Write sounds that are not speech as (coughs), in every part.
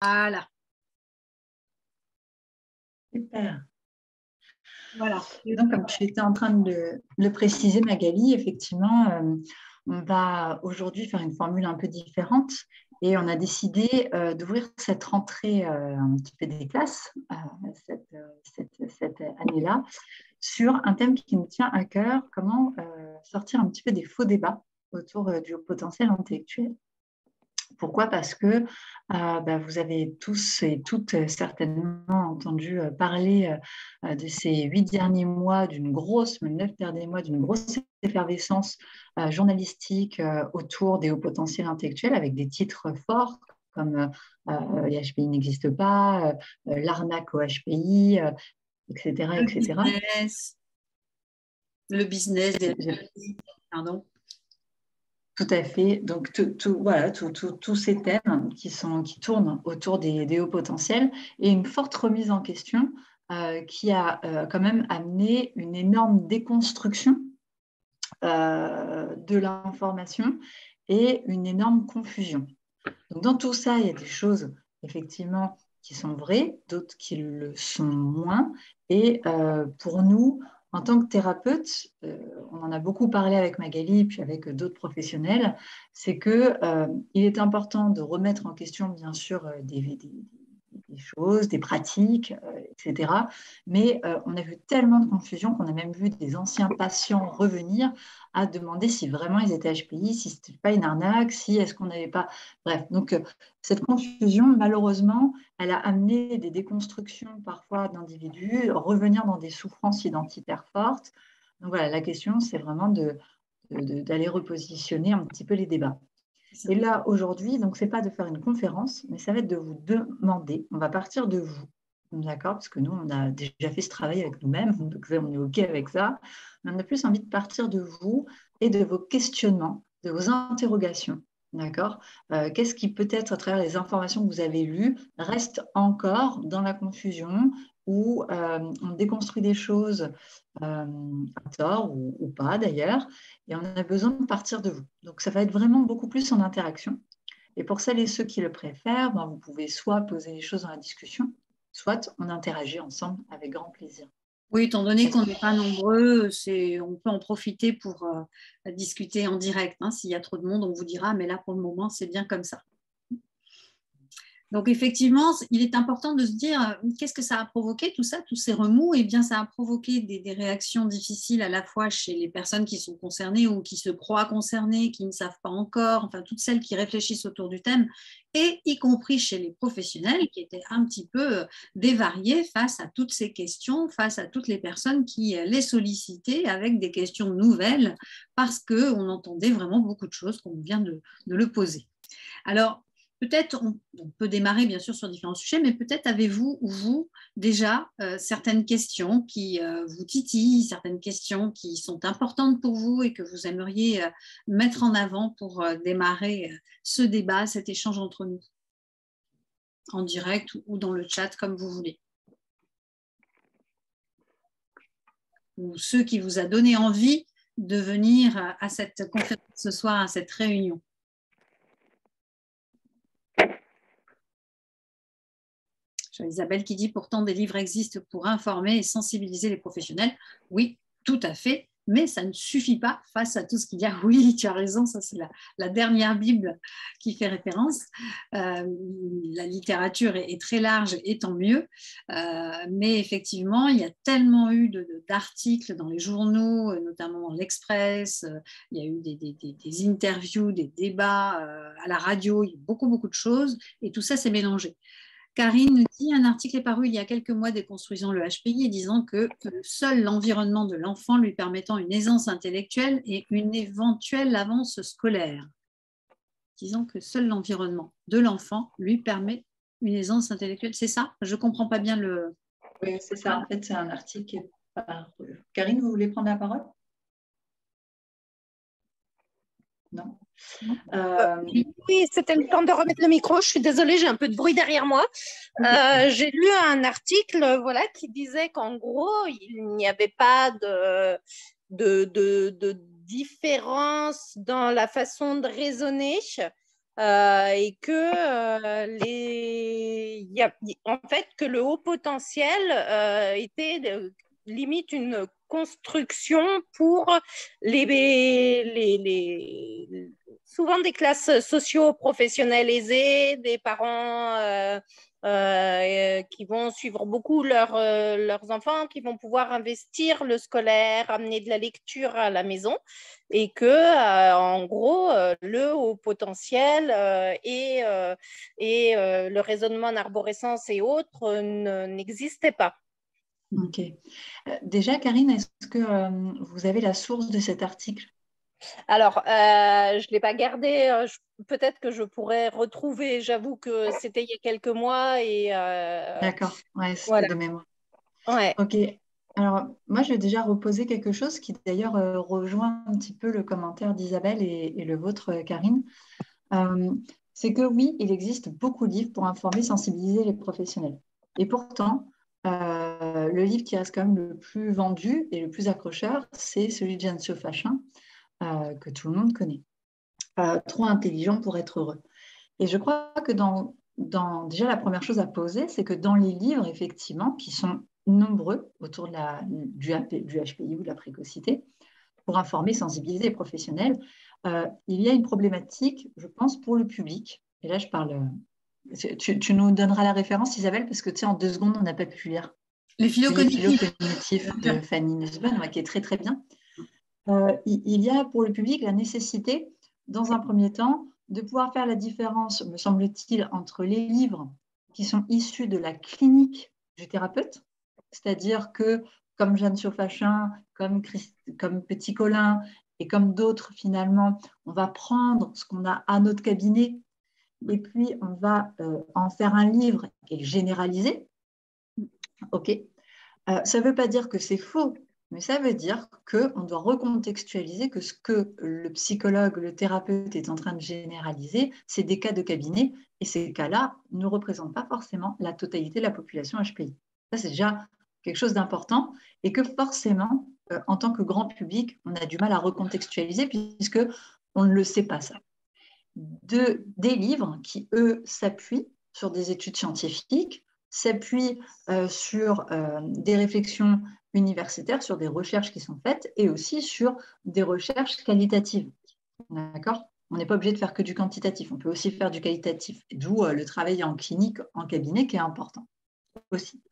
Voilà. Super. Voilà. donc, comme tu étais en train de le préciser, Magali, effectivement, euh, on va aujourd'hui faire une formule un peu différente et on a décidé euh, d'ouvrir cette rentrée euh, un petit peu des classes cette, cette année-là sur un thème qui nous tient à cœur, comment sortir un petit peu des faux débats autour du potentiel intellectuel. Pourquoi? Parce que euh, bah, vous avez tous et toutes euh, certainement entendu euh, parler de ces huit derniers mois d'une grosse, même neuf derniers mois d'une grosse effervescence journalistique autour des hauts potentiels intellectuels avec des titres forts comme HPI n'existe pas, l'arnaque au HPI, etc. Le etc. Business. Le business Pardon. Tout à fait. Donc, voilà, tous ces thèmes qui tournent autour des, hauts potentiels et une forte remise en question euh, qui a euh, quand même amené une énorme déconstruction euh, de l'information et une énorme confusion. Donc, dans tout ça, il y a des choses effectivement qui sont vraies, d'autres qui le sont moins. Et pour nous, en tant que thérapeute, euh, on en a beaucoup parlé avec Magali, puis avec d'autres professionnels, c'est qu'il euh, est important de remettre en question, bien sûr, euh, des, des choses, des pratiques, euh, etc. Mais euh, on a vu tellement de confusion qu'on a même vu des anciens patients revenir à demander si vraiment ils étaient HPI, si ce n'était pas une arnaque, si est-ce qu'on n'avait pas... Bref, donc euh, cette confusion, malheureusement, elle a amené des déconstructions parfois d'individus, revenir dans des souffrances identitaires fortes. Donc voilà, la question, c'est vraiment d'aller de, de, repositionner un petit peu les débats. Et là, aujourd'hui, donc, ce n'est pas de faire une conférence, mais ça va être de vous demander, on va partir de vous, d'accord Parce que nous, on a déjà fait ce travail avec nous-mêmes, (laughs) donc on est OK avec ça. Mais on a plus envie de partir de vous et de vos questionnements, de vos interrogations, d'accord euh, Qu'est-ce qui peut-être, à travers les informations que vous avez lues, reste encore dans la confusion où euh, on déconstruit des choses euh, à tort ou, pas d'ailleurs, et on a besoin de partir de vous. Donc ça va être vraiment beaucoup plus en interaction. Et pour celles et ceux qui le préfèrent, ben, vous pouvez soit poser les choses dans la discussion, soit on interagit ensemble avec grand plaisir. Oui, étant donné qu'on n'est pas nombreux, on peut en profiter pour euh, discuter en direct. Hein. S'il y a trop de monde, on vous dira, mais là pour le moment, c'est bien comme ça. Donc effectivement, il est important de se dire euh, qu'est-ce que ça a provoqué tout ça, tous ces remous? Eh bien, ça a provoqué des, réactions difficiles à la fois chez les personnes qui sont concernées ou qui se croient concernées, qui ne savent pas encore, enfin toutes celles qui réfléchissent autour du thème, et y compris chez les professionnels qui étaient un petit peu euh, dévariés face à toutes ces questions, face à toutes les personnes qui euh, les sollicitaient avec des questions nouvelles parce qu'on entendait vraiment beaucoup de choses comme on vient de, de le poser. Alors, Peut-être, on, peut démarrer bien sûr sur différents sujets, mais peut-être avez-vous, vous, déjà euh, certaines questions qui euh, vous titillent, certaines questions qui sont importantes pour vous et que vous aimeriez euh, mettre en avant pour démarrer ce débat, cet échange entre nous, en direct ou dans le chat, comme vous voulez. Ou ceux qui vous a donné envie de venir à cette conférence ce soir, à cette réunion. Isabelle qui dit pourtant des livres existent pour informer et sensibiliser les professionnels. Oui, tout à fait, mais ça ne suffit pas face à tout ce qu'il y a. (laughs) Oui, tu as raison, ça c'est la, dernière Bible qui fait référence. Euh, la littérature est, très large et tant mieux, euh, mais effectivement, il y a tellement eu d'articles dans les journaux, notamment dans l'Express, euh, il y a eu des, des interviews, des débats à la radio, il y a beaucoup, beaucoup de choses, et tout ça s'est mélangé. Karine nous dit un article est paru il y a quelques mois déconstruisant le HPI et disant que seul l'environnement de l'enfant lui permettant une aisance intellectuelle et une éventuelle avance scolaire. Disant que seul l'environnement de l'enfant lui permet une aisance intellectuelle. C'est ça? Je ne comprends pas bien le. Oui, c'est ça. En fait, c'est un article qui est Karine, vous voulez prendre la parole? Non? Euh, oui, c'était le temps de remettre le micro. Je suis désolée, j'ai un peu de bruit derrière moi. Euh, (laughs) j'ai lu un article voilà, qui disait qu'en gros, il n'y avait pas de, de, de, différence dans la façon de raisonner euh, et que les y a, en fait que le haut potentiel était limite une construction pour les, les, les, souvent des classes socio-professionnelles aisées, des parents euh, euh, qui vont suivre beaucoup euh, leurs enfants, qui vont pouvoir investir le scolaire, amener de la lecture à la maison, et que, en gros, le haut potentiel et, et le raisonnement en arborescence et autres n'existaient pas. Ok. déjà, Karine, est-ce que vous avez la source de cet article? Alors, euh, je ne l'ai pas gardé. Euh, peut-être que je pourrais retrouver. J'avoue que c'était il y a quelques mois. et. Euh, D'accord, ouais, c'est de mémoire. Ouais. Ok. Alors, moi, je vais déjà reposer quelque chose qui d'ailleurs rejoint un petit peu le commentaire d'Isabelle et, le vôtre, Karine. c'est que oui, il existe beaucoup de livres pour informer, sensibiliser les professionnels. Et pourtant, le livre qui reste quand même le plus vendu et le plus accrocheur, c'est celui de Jeanne Fachin, euh, que tout le monde connaît. Euh, trop intelligent pour être heureux. Et je crois que dans, dans, déjà la première chose à poser, c'est que dans les livres, effectivement, qui sont nombreux autour de la, du, du HPI ou de la précocité, pour informer, sensibiliser les professionnels, euh, il y a une problématique, je pense, pour le public. Et là, je parle. Tu, tu nous donneras la référence, Isabelle, parce que tu sais, en deux secondes, on n'a pas pu lire. Les philocognitifs. de (laughs) Fanny Nussbaum, qui est très, très bien. Euh, il y a pour le public la nécessité, dans un premier temps, de pouvoir faire la différence, me semble-t-il, entre les livres qui sont issus de la clinique du thérapeute, c'est-à-dire que, comme Jeanne Chauffachin, comme, comme Petit Colin et comme d'autres, finalement, on va prendre ce qu'on a à notre cabinet et puis on va euh, en faire un livre et le généraliser. OK. Euh, ça ne veut pas dire que c'est faux, mais ça veut dire qu'on doit recontextualiser que ce que le psychologue, le thérapeute est en train de généraliser, c'est des cas de cabinet, et ces cas-là ne représentent pas forcément la totalité de la population HPI. Ça, c'est déjà quelque chose d'important, et que forcément, euh, en tant que grand public, on a du mal à recontextualiser, puisque on ne le sait pas ça. De, des livres qui, eux, s'appuient sur des études scientifiques, s'appuient euh, sur euh, des réflexions universitaires sur des recherches qui sont faites et aussi sur des recherches qualitatives. D'accord? On n'est pas obligé de faire que du quantitatif, on peut aussi faire du qualitatif, d'où euh, le travail en clinique, en cabinet qui est important aussi.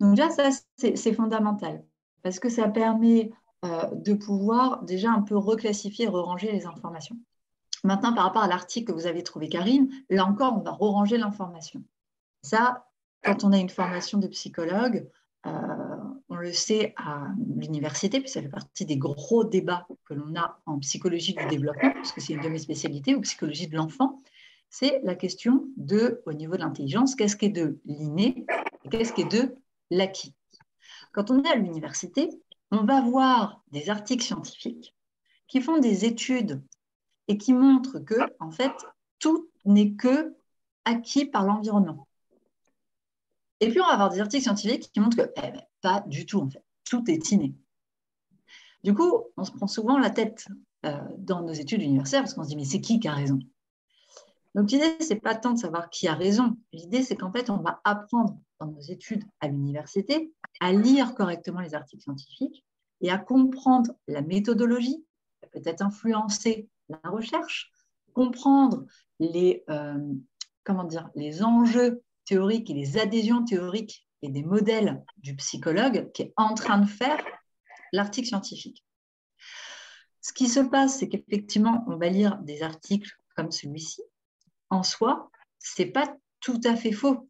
Donc déjà, ça, c'est fondamental parce que ça permet euh, de pouvoir déjà un peu reclassifier et re-ranger les informations. Maintenant, par rapport à l'article que vous avez trouvé, Karine, là encore, on va re-ranger l'information. Ça, quand on a une formation de psychologue, euh, on le sait à l'université, puis ça fait partie des gros débats que l'on a en psychologie du développement, parce que c'est une de mes spécialités, ou psychologie de l'enfant, c'est la question de, au niveau de l'intelligence, qu'est-ce qui est de l'inné et qu'est-ce qui est de l'acquis. Quand on est à l'université, on va voir des articles scientifiques qui font des études et qui montrent que, en fait, tout n'est que acquis par l'environnement. Et puis, on va avoir des articles scientifiques qui montrent que eh ben, pas du tout, en fait. Tout est inné. Du coup, on se prend souvent la tête euh, dans nos études universitaires parce qu'on se dit, mais c'est qui qui a raison? Donc, l'idée, ce n'est pas tant de savoir qui a raison. L'idée, c'est qu'en fait, on va apprendre dans nos études à l'université à lire correctement les articles scientifiques et à comprendre la méthodologie, peut-être influencer la recherche, comprendre les, euh, comment dire, les enjeux théoriques et les adhésions théoriques et des modèles du psychologue qui est en train de faire l'article scientifique. Ce qui se passe, c'est qu'effectivement, on va lire des articles comme celui-ci. En soi, ce n'est pas tout à fait faux.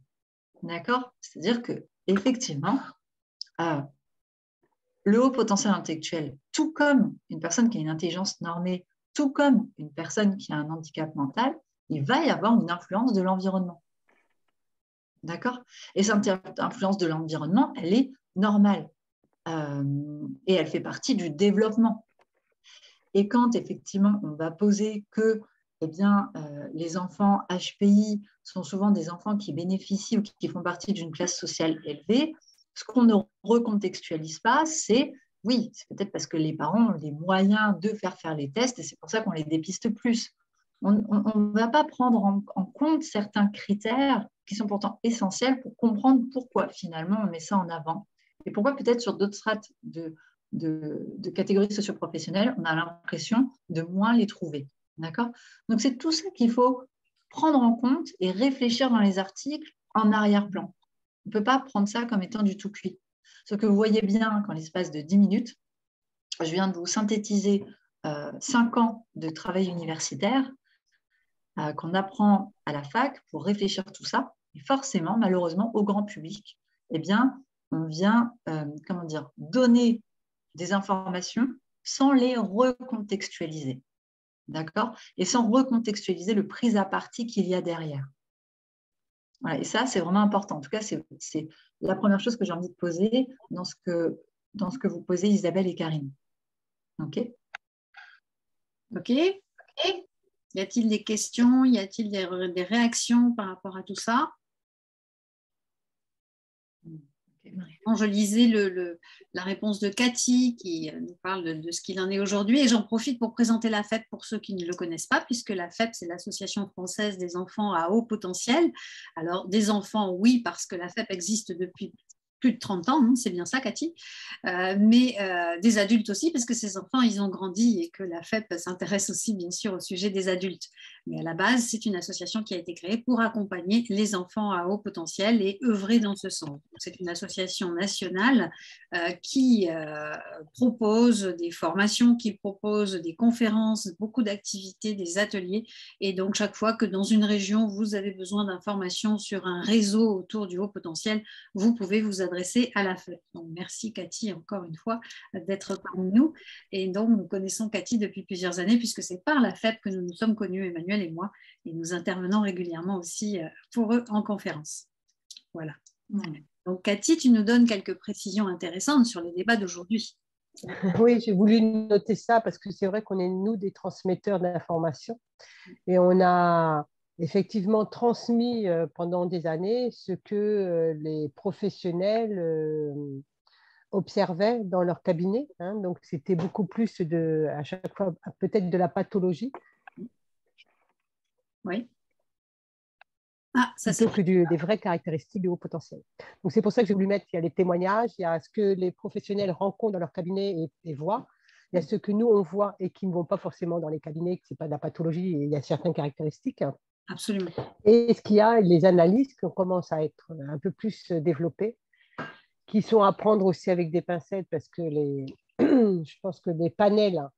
D'accord? C'est-à-dire que effectivement, euh, le haut potentiel intellectuel, tout comme une personne qui a une intelligence normée, tout comme une personne qui a un handicap mental, il va y avoir une influence de l'environnement. D'accord? Et cette influence de l'environnement, elle est normale. Euh, et elle fait partie du développement. Et quand effectivement on va poser que eh bien, euh, les enfants HPI sont souvent des enfants qui bénéficient ou qui font partie d'une classe sociale élevée, ce qu'on ne recontextualise pas, c'est oui, c'est peut-être parce que les parents ont les moyens de faire faire les tests et c'est pour ça qu'on les dépiste plus. On ne va pas prendre en compte certains critères qui sont pourtant essentielles pour comprendre pourquoi finalement on met ça en avant et pourquoi peut-être sur d'autres strates de, de, catégories socioprofessionnelles, on a l'impression de moins les trouver. Donc c'est tout ça qu'il faut prendre en compte et réfléchir dans les articles en arrière-plan. On ne peut pas prendre ça comme étant du tout cuit. Ce que vous voyez bien qu'en l'espace de 10 minutes, je viens de vous synthétiser euh, 5 ans de travail universitaire euh, qu'on apprend à la fac pour réfléchir tout ça. Et forcément, malheureusement, au grand public, eh bien, on vient, euh, comment dire, donner des informations sans les recontextualiser. D'accord? Et sans recontextualiser le prise à partie qu'il y a derrière. et ça, c'est vraiment important. En tout cas, c'est la première chose que j'ai envie de poser dans ce que, dans ce que vous posez, Isabelle et Karine. OK? OK? Y a-t-il des questions? Y a-t-il des réactions par rapport à tout ça? Je lisais la réponse de Cathy qui euh, nous parle de, ce qu'il en est aujourd'hui et j'en profite pour présenter la FEP pour ceux qui ne le connaissent pas, puisque la FEP, c'est l'Association française des enfants à haut potentiel. Alors, des enfants, oui, parce que la FEP existe depuis plus de 30 ans, hein, c'est bien ça, Cathy, euh, mais euh, des adultes aussi, parce que ces enfants, ils ont grandi et que la FEP s'intéresse aussi, bien sûr, au sujet des adultes. Mais à la base, c'est une association qui a été créée pour accompagner les enfants à haut potentiel et œuvrer dans ce sens. C'est une association nationale euh, qui propose des formations, qui propose des conférences, beaucoup d'activités, des ateliers. Et donc, chaque fois que dans une région, vous avez besoin d'informations sur un réseau autour du haut potentiel, vous pouvez vous adresser à la FEP. Donc, merci Cathy encore une fois d'être parmi nous. Et donc, nous connaissons Cathy depuis plusieurs années puisque c'est par la FEP que nous nous sommes connus, Emmanuel et moi, et nous intervenons régulièrement aussi euh, pour eux en conférence. Voilà. Donc, Cathy, tu nous donnes quelques précisions intéressantes sur le débat d'aujourd'hui. (laughs) Oui, j'ai voulu noter ça parce que c'est vrai qu'on est, nous, des transmetteurs d'informations. Et on a effectivement transmis euh, pendant des années ce que euh, les professionnels euh, observaient dans leur cabinet. Hein. donc, c'était beaucoup plus de, à chaque fois, peut-être de la pathologie. Oui. Ah, ça plutôt que des vraies caractéristiques de haut potentiel. Donc, c'est pour ça que j'ai voulu mettre, il y a les témoignages, il y a ce que les professionnels rencontrent dans leur cabinet et, et voient. Il y a ce que nous, on voit et qui ne vont pas forcément dans les cabinets, que ce n'est pas de la pathologie, et il y a certaines caractéristiques. Hein. Absolument. Et ce qu'il y a, les analyses qui commencent à être un peu plus développées, qui sont à prendre aussi avec des pincettes parce que les, (clears throat) je pense que les panels ne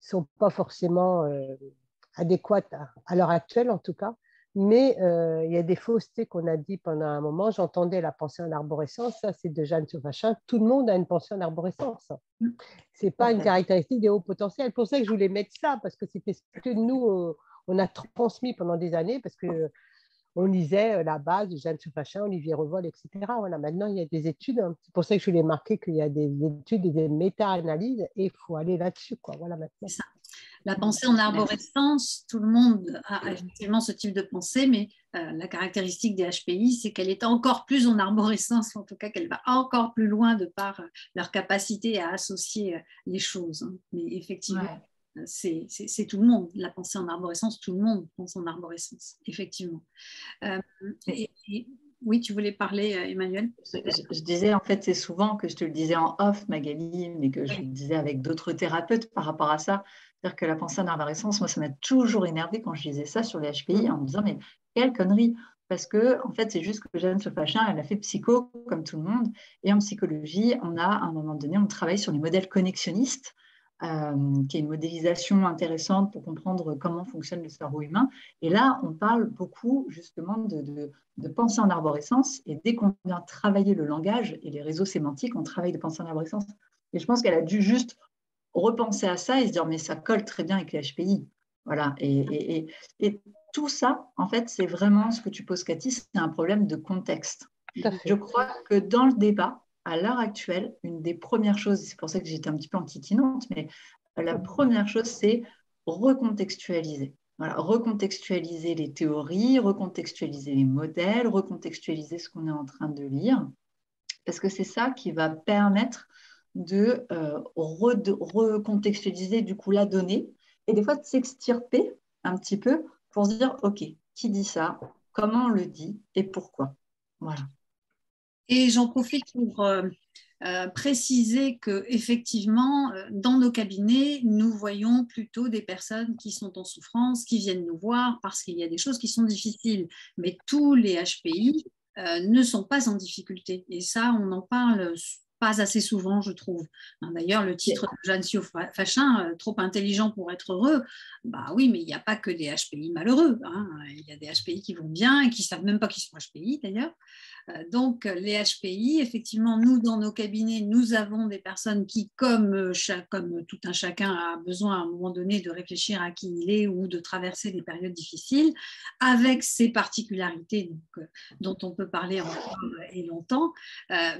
sont pas forcément euh, adéquats à, l'heure actuelle en tout cas. Mais euh, il y a des faussetés qu'on a dit pendant un moment. J'entendais la pensée en arborescence, ça c'est de Jeanne Sauvachin. Tout le monde a une pensée en arborescence. Mm. Ce n'est pas une caractéristique des hauts potentiels. C'est pour ça que je voulais mettre ça, parce que c'était ce que nous, on a transmis pendant des années parce que on lisait euh, la base de Jeanne Soufachin, Olivier Revol, etc. Voilà, maintenant, il y a des études. Hein. C'est pour ça que je voulais marquer qu'il y a des études et des méta-analyses et il faut aller là-dessus. Quoi. Voilà, maintenant. Ça. La pensée en arborescence, tout le monde a effectivement ce type de pensée, mais euh, la caractéristique des HPI, c'est qu'elle est encore plus en arborescence, en tout cas qu'elle va encore plus loin de par euh, leur capacité à associer les choses. Hein. Mais effectivement, c'est tout le monde. La pensée en arborescence, tout le monde pense en arborescence, effectivement. Euh, oui, tu voulais parler, euh, Emmanuel? Je, disais, en fait, c'est souvent que je te le disais en off, Magali, mais que je le disais avec d'autres thérapeutes par rapport à ça. C'est-à-dire que la pensée en arborescence, moi, ça m'a toujours énervé quand je disais ça sur les HPI en me disant, mais quelle connerie parce que en fait, c'est juste que Jeanne Sofachin, elle a fait psycho comme tout le monde. Et en psychologie, on a, à un moment donné, on travaille sur les modèles connexionnistes. Euh, qui est une modélisation intéressante pour comprendre comment fonctionne le cerveau humain. Et là, on parle beaucoup justement de, de, pensée en arborescence. Et dès qu'on vient travailler le langage et les réseaux sémantiques, on travaille de pensée en arborescence. Et je pense qu'elle a dû juste repenser à ça et se dire, mais ça colle très bien avec les HPI. Voilà. Et, et, et, tout ça, en fait, c'est vraiment ce que tu poses, Cathy, c'est un problème de contexte. Je crois que dans le débat, à l'heure actuelle, une des premières choses, c'est pour ça que j'étais un petit peu antiquinante, mais la première chose, c'est recontextualiser. Voilà, recontextualiser les théories, recontextualiser les modèles, recontextualiser ce qu'on est en train de lire, parce que c'est ça qui va permettre de euh, recontextualiser du coup la donnée et des fois de s'extirper un petit peu pour se dire, OK, qui dit ça? Comment on le dit? Et pourquoi? Voilà. Et j'en profite pour euh, préciser que effectivement, euh, dans nos cabinets, nous voyons plutôt des personnes qui sont en souffrance, qui viennent nous voir parce qu'il y a des choses qui sont difficiles. Mais tous les HPI euh, ne sont pas en difficulté. Et ça, on en parle pas assez souvent, je trouve. Hein, d'ailleurs, le titre de Jeanne Fachin, trop intelligent pour être heureux, bah oui, mais il n'y a pas que des HPI malheureux. Hein. Il y a des HPI qui vont bien et qui ne savent même pas qu'ils sont HPI d'ailleurs. Euh, donc, les HPI, effectivement, nous, dans nos cabinets, nous avons des personnes qui, comme, euh, comme tout un chacun a besoin à un moment donné de réfléchir à qui il est ou de traverser des périodes difficiles, avec ses particularités donc, euh, dont on peut parler encore et longtemps,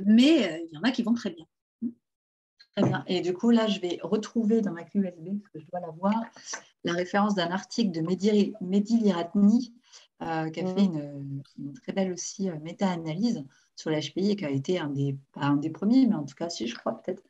mais il y en a qui vont très bien. Très bien. Et du coup, là, je vais retrouver dans ma clé USB, parce que je dois la voir, la référence d'un article de Mehdi, Mehdi Liratni euh, qui a fait mmh. une, très belle aussi euh, méta-analyse sur l'HPI et qui a été un des, pas un des premiers, mais en tout cas, si je crois peut-être,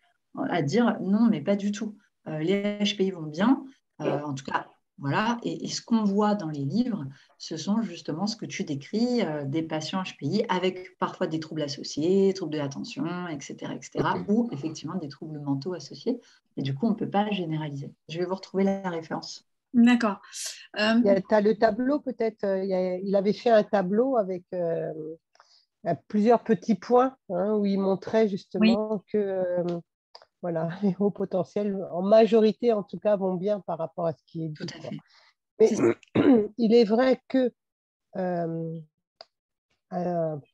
à dire non, mais pas du tout. Euh, les HPI vont bien, en tout cas, voilà. Et, ce qu'on voit dans les livres, ce sont justement ce que tu décris, des patients HPI avec parfois des troubles associés, troubles de l'attention, etc., etc., ou effectivement des troubles mentaux associés. Et du coup, on ne peut pas généraliser. Je vais vous retrouver la référence. D'accord. Euh... Tu as le tableau peut-être. Euh, il avait fait un tableau avec euh, plusieurs petits points hein, où il montrait justement que euh, voilà, (laughs) les hauts potentiels, en majorité en tout cas, vont bien par rapport à ce qui est dit. Tout à fait. Mais (clears throat) il est vrai que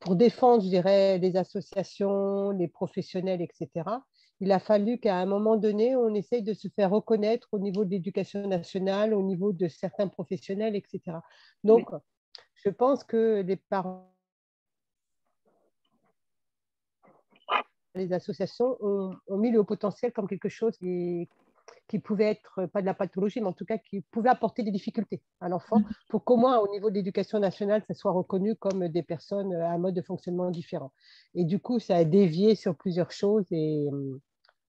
pour défendre, je dirais, les associations, les professionnels, etc., il a fallu qu'à un moment donné, on essaye de se faire reconnaître au niveau de l'éducation nationale, au niveau de certains professionnels, etc. Donc, je pense que les parents, les associations ont, mis le haut potentiel comme quelque chose qui, qui, pouvait être, pas de la pathologie, mais en tout cas qui pouvait apporter des difficultés à l'enfant, mm. pour qu'au moins au niveau de l'éducation nationale, ça soit reconnu comme des personnes à un mode de fonctionnement différent. Et du coup, ça a dévié sur plusieurs choses et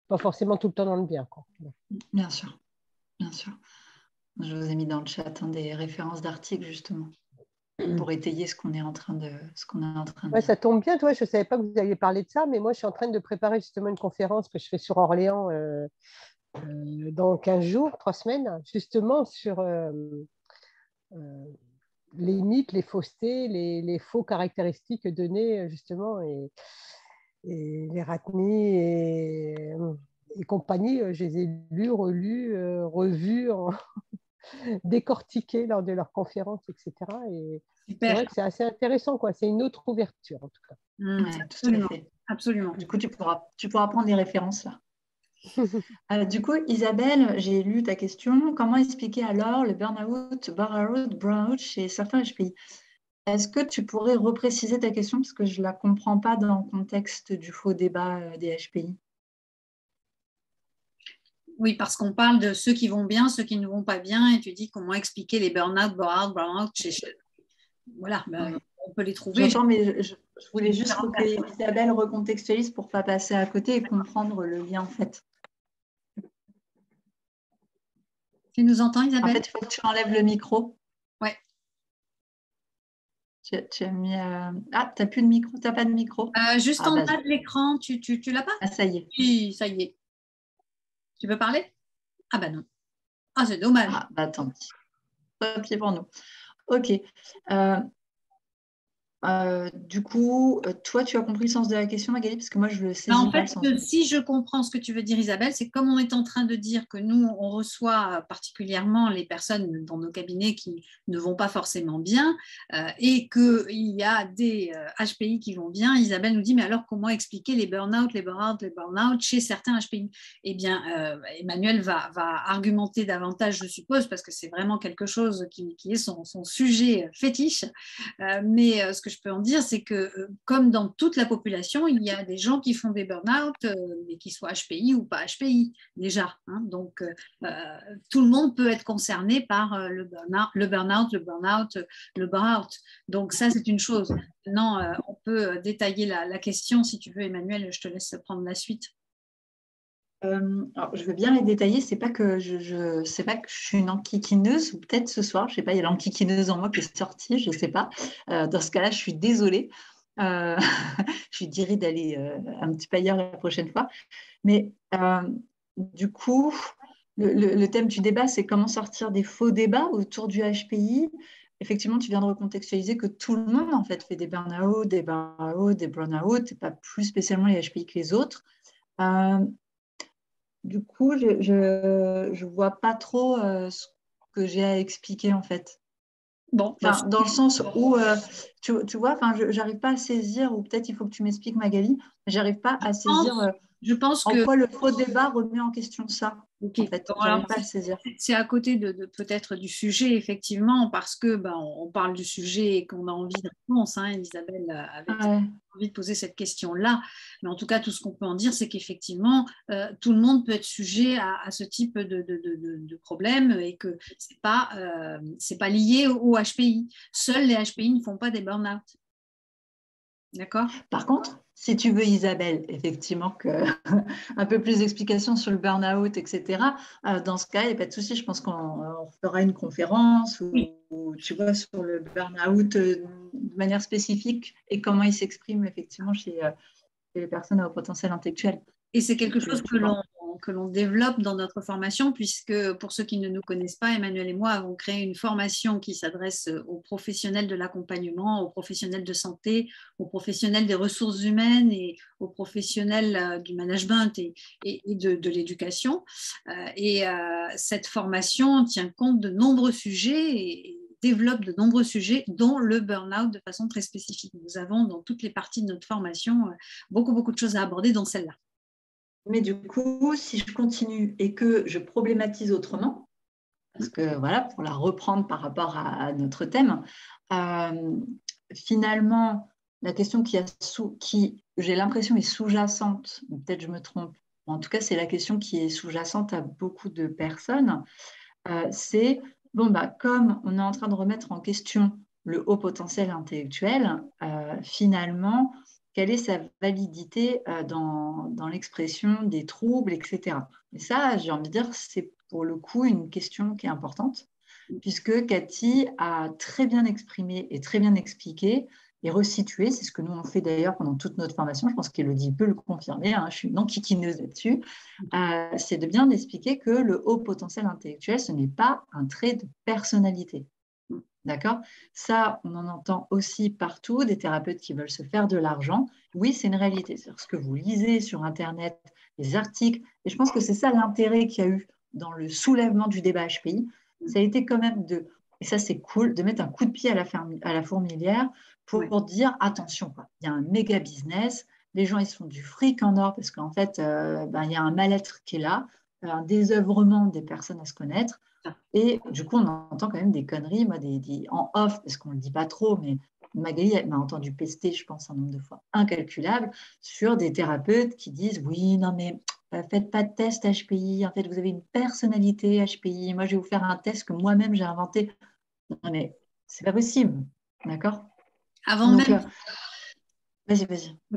pas forcément tout le temps dans le bien. Quoi. Bien sûr, bien sûr. Je vous ai mis dans le chat hein, des références d'articles justement pour étayer ce qu'on est en train de ce qu'on est en train de. ça tombe bien, toi. Je savais pas que vous alliez parler de ça, mais moi, je suis en train de préparer justement une conférence que je fais sur Orléans euh, euh, dans 15 jours, 3 semaines, justement sur euh, les mythes, les faussetés, les, les, faux caractéristiques données justement et et les Ratni et, et, compagnie, je les ai lus, relus, revus, décortiqués lors de leurs conférences, etc. Et c'est vrai que c'est assez intéressant, quoi. C'est une autre ouverture, en tout cas. Mmh, absolument. absolument. Du coup, tu pourras, tu pourras prendre les références là. (laughs) Euh, du coup, Isabelle, j'ai lu ta question. Comment expliquer alors le burn-out, burn-out, burn-out chez certains HPI est-ce que tu pourrais repréciser ta question? Parce que je ne la comprends pas dans le contexte du faux débat euh, des HPI oui, parce qu'on parle de ceux qui vont bien, ceux qui ne vont pas bien, et tu dis comment expliquer les burn-out, burn-out, burn-out. Voilà, ben, on peut les trouver. mais je, voulais juste que Isabelle recontextualise pour ne pas passer à côté et comprendre le lien en fait. Tu nous entends, Isabelle? En fait, il faut que tu enlèves le micro. Tu, as mis. Euh, ah, tu n'as plus de micro, tu n'as pas de micro euh, Juste ah, en bas de l'écran, tu, tu, tu l'as pas? Ah, ça y est. Oui, ça y est. Tu veux parler? Ah, bah non. Ah, c'est dommage. Ah, bah tant pis. Papier pour nous. Ok. Euh, euh, du coup, euh, toi, tu as compris le sens de la question, Magali, parce que moi, je le sais. en fait, si je comprends ce que tu veux dire, Isabelle, c'est comme on est en train de dire que nous, on reçoit particulièrement les personnes dans nos cabinets qui ne vont pas forcément bien euh, et qu'il y a des HPI qui vont bien. Isabelle nous dit, mais alors comment expliquer les burn-out, les burn-out, les burn-out chez certains HPI Eh bien, Emmanuel va, va, argumenter davantage, je suppose, parce que c'est vraiment quelque chose qui, qui est son, son, sujet fétiche. mais ce que je peux en dire, c'est que euh, comme dans toute la population, il y a des gens qui font des burn-out, euh, mais qui soient HPI ou pas HPI déjà. Hein. donc, euh, tout le monde peut être concerné par le burn-out, le burn-out, le burn-out. Donc, ça, c'est une chose. Maintenant, on peut détailler la question si tu veux, Emmanuel. Je te laisse prendre la suite. Euh, je veux bien les détailler. C'est pas que je, je c'est pas que je suis une enquiquineuse ou peut-être ce soir, je sais pas, il y a l'enquiquineuse en moi qui est sortie, je sais pas. Euh, dans ce cas-là, je suis désolée. Euh, (laughs) je dirais d'aller un petit peu ailleurs la prochaine fois. Mais du coup, le, thème du débat, c'est comment sortir des faux débats autour du HPI. Effectivement, tu viens de recontextualiser que tout le monde en fait fait des burn-out, des burn-out, des burn-out, pas plus spécialement les HPI que les autres. Du coup, je ne vois pas trop euh, ce que j'ai à expliquer en fait. Bon, dans le sens où, euh, tu, vois, je n'arrive pas à saisir, ou peut-être il faut que tu m'expliques Magali, j'arrive pas à saisir euh, je pense en que... quoi le faux débat remet en question ça. C'est à côté de, peut-être du sujet, effectivement, parce que ben, on parle du sujet et qu'on a envie de réponse. Hein, Isabelle avait envie de poser cette question-là. Mais en tout cas, tout ce qu'on peut en dire, c'est qu'effectivement, euh, tout le monde peut être sujet à, ce type de, de, problème et que ce n'est pas, euh, pas lié au, HPI. Seuls les HPI ne font pas des burn-out. D'accord? Par contre, si tu veux, Isabelle, effectivement, que, (laughs) un peu plus d'explications sur le burn-out, etc. Euh, dans ce cas, il n'y a pas de souci. Je pense qu'on fera une conférence ou, tu vois, sur le burn-out euh, de manière spécifique et comment il s'exprime effectivement chez, euh, chez les personnes à haut potentiel intellectuel. Et c'est quelque chose que l'on que l'on développe dans notre formation, puisque pour ceux qui ne nous connaissent pas, Emmanuel et moi avons créé une formation qui s'adresse aux professionnels de l'accompagnement, aux professionnels de santé, aux professionnels des ressources humaines et aux professionnels euh, du management et, de, l'éducation. Euh, et euh, cette formation tient compte de nombreux sujets et, développe de nombreux sujets, dont le burn-out de façon très spécifique. Nous avons dans toutes les parties de notre formation beaucoup, beaucoup de choses à aborder, dans celle-là. Mais du coup, si je continue et que je problématise autrement, parce que voilà, pour la reprendre par rapport à notre thème, euh, finalement, la question qui, qui j'ai l'impression, est sous-jacente, peut-être je me trompe, en tout cas, c'est la question qui est sous-jacente à beaucoup de personnes, euh, c'est, bon, bah, comme on est en train de remettre en question le haut potentiel intellectuel, euh, finalement, quelle est sa validité euh, dans, dans l'expression des troubles, etc. Et ça, j'ai envie de dire, c'est pour le coup une question qui est importante, puisque Cathy a très bien exprimé et très bien expliqué et resitué, c'est ce que nous on fait d'ailleurs pendant toute notre formation, je pense qu'Elodie peut le confirmer, hein, je suis non kikineuse là-dessus, euh, c'est de bien expliquer que le haut potentiel intellectuel, ce n'est pas un trait de personnalité. D'accord? Ça, on en entend aussi partout, des thérapeutes qui veulent se faire de l'argent. Oui, c'est une réalité. C'est ce que vous lisez sur Internet, les articles. Et je pense que c'est ça l'intérêt qu'il y a eu dans le soulèvement du débat HPI. Ça a été quand même de, et ça c'est cool, de mettre un coup de pied à la, à la fourmilière pour, dire attention, il y a un méga business, les gens ils sont du fric en or parce qu'en fait, euh, ben, il y a un mal-être qui est là, un désœuvrement des personnes à se connaître. Et du coup, on entend quand même des conneries, moi, des, en off, parce qu'on ne le dit pas trop, mais Magali m'a entendu pester, je pense, un nombre de fois incalculable sur des thérapeutes qui disent Oui, non, mais euh, faites pas de test HPI, en fait, vous avez une personnalité HPI. Moi, je vais vous faire un test que moi-même j'ai inventé. Non, mais c'est pas possible, d'accord? Avant même. Euh,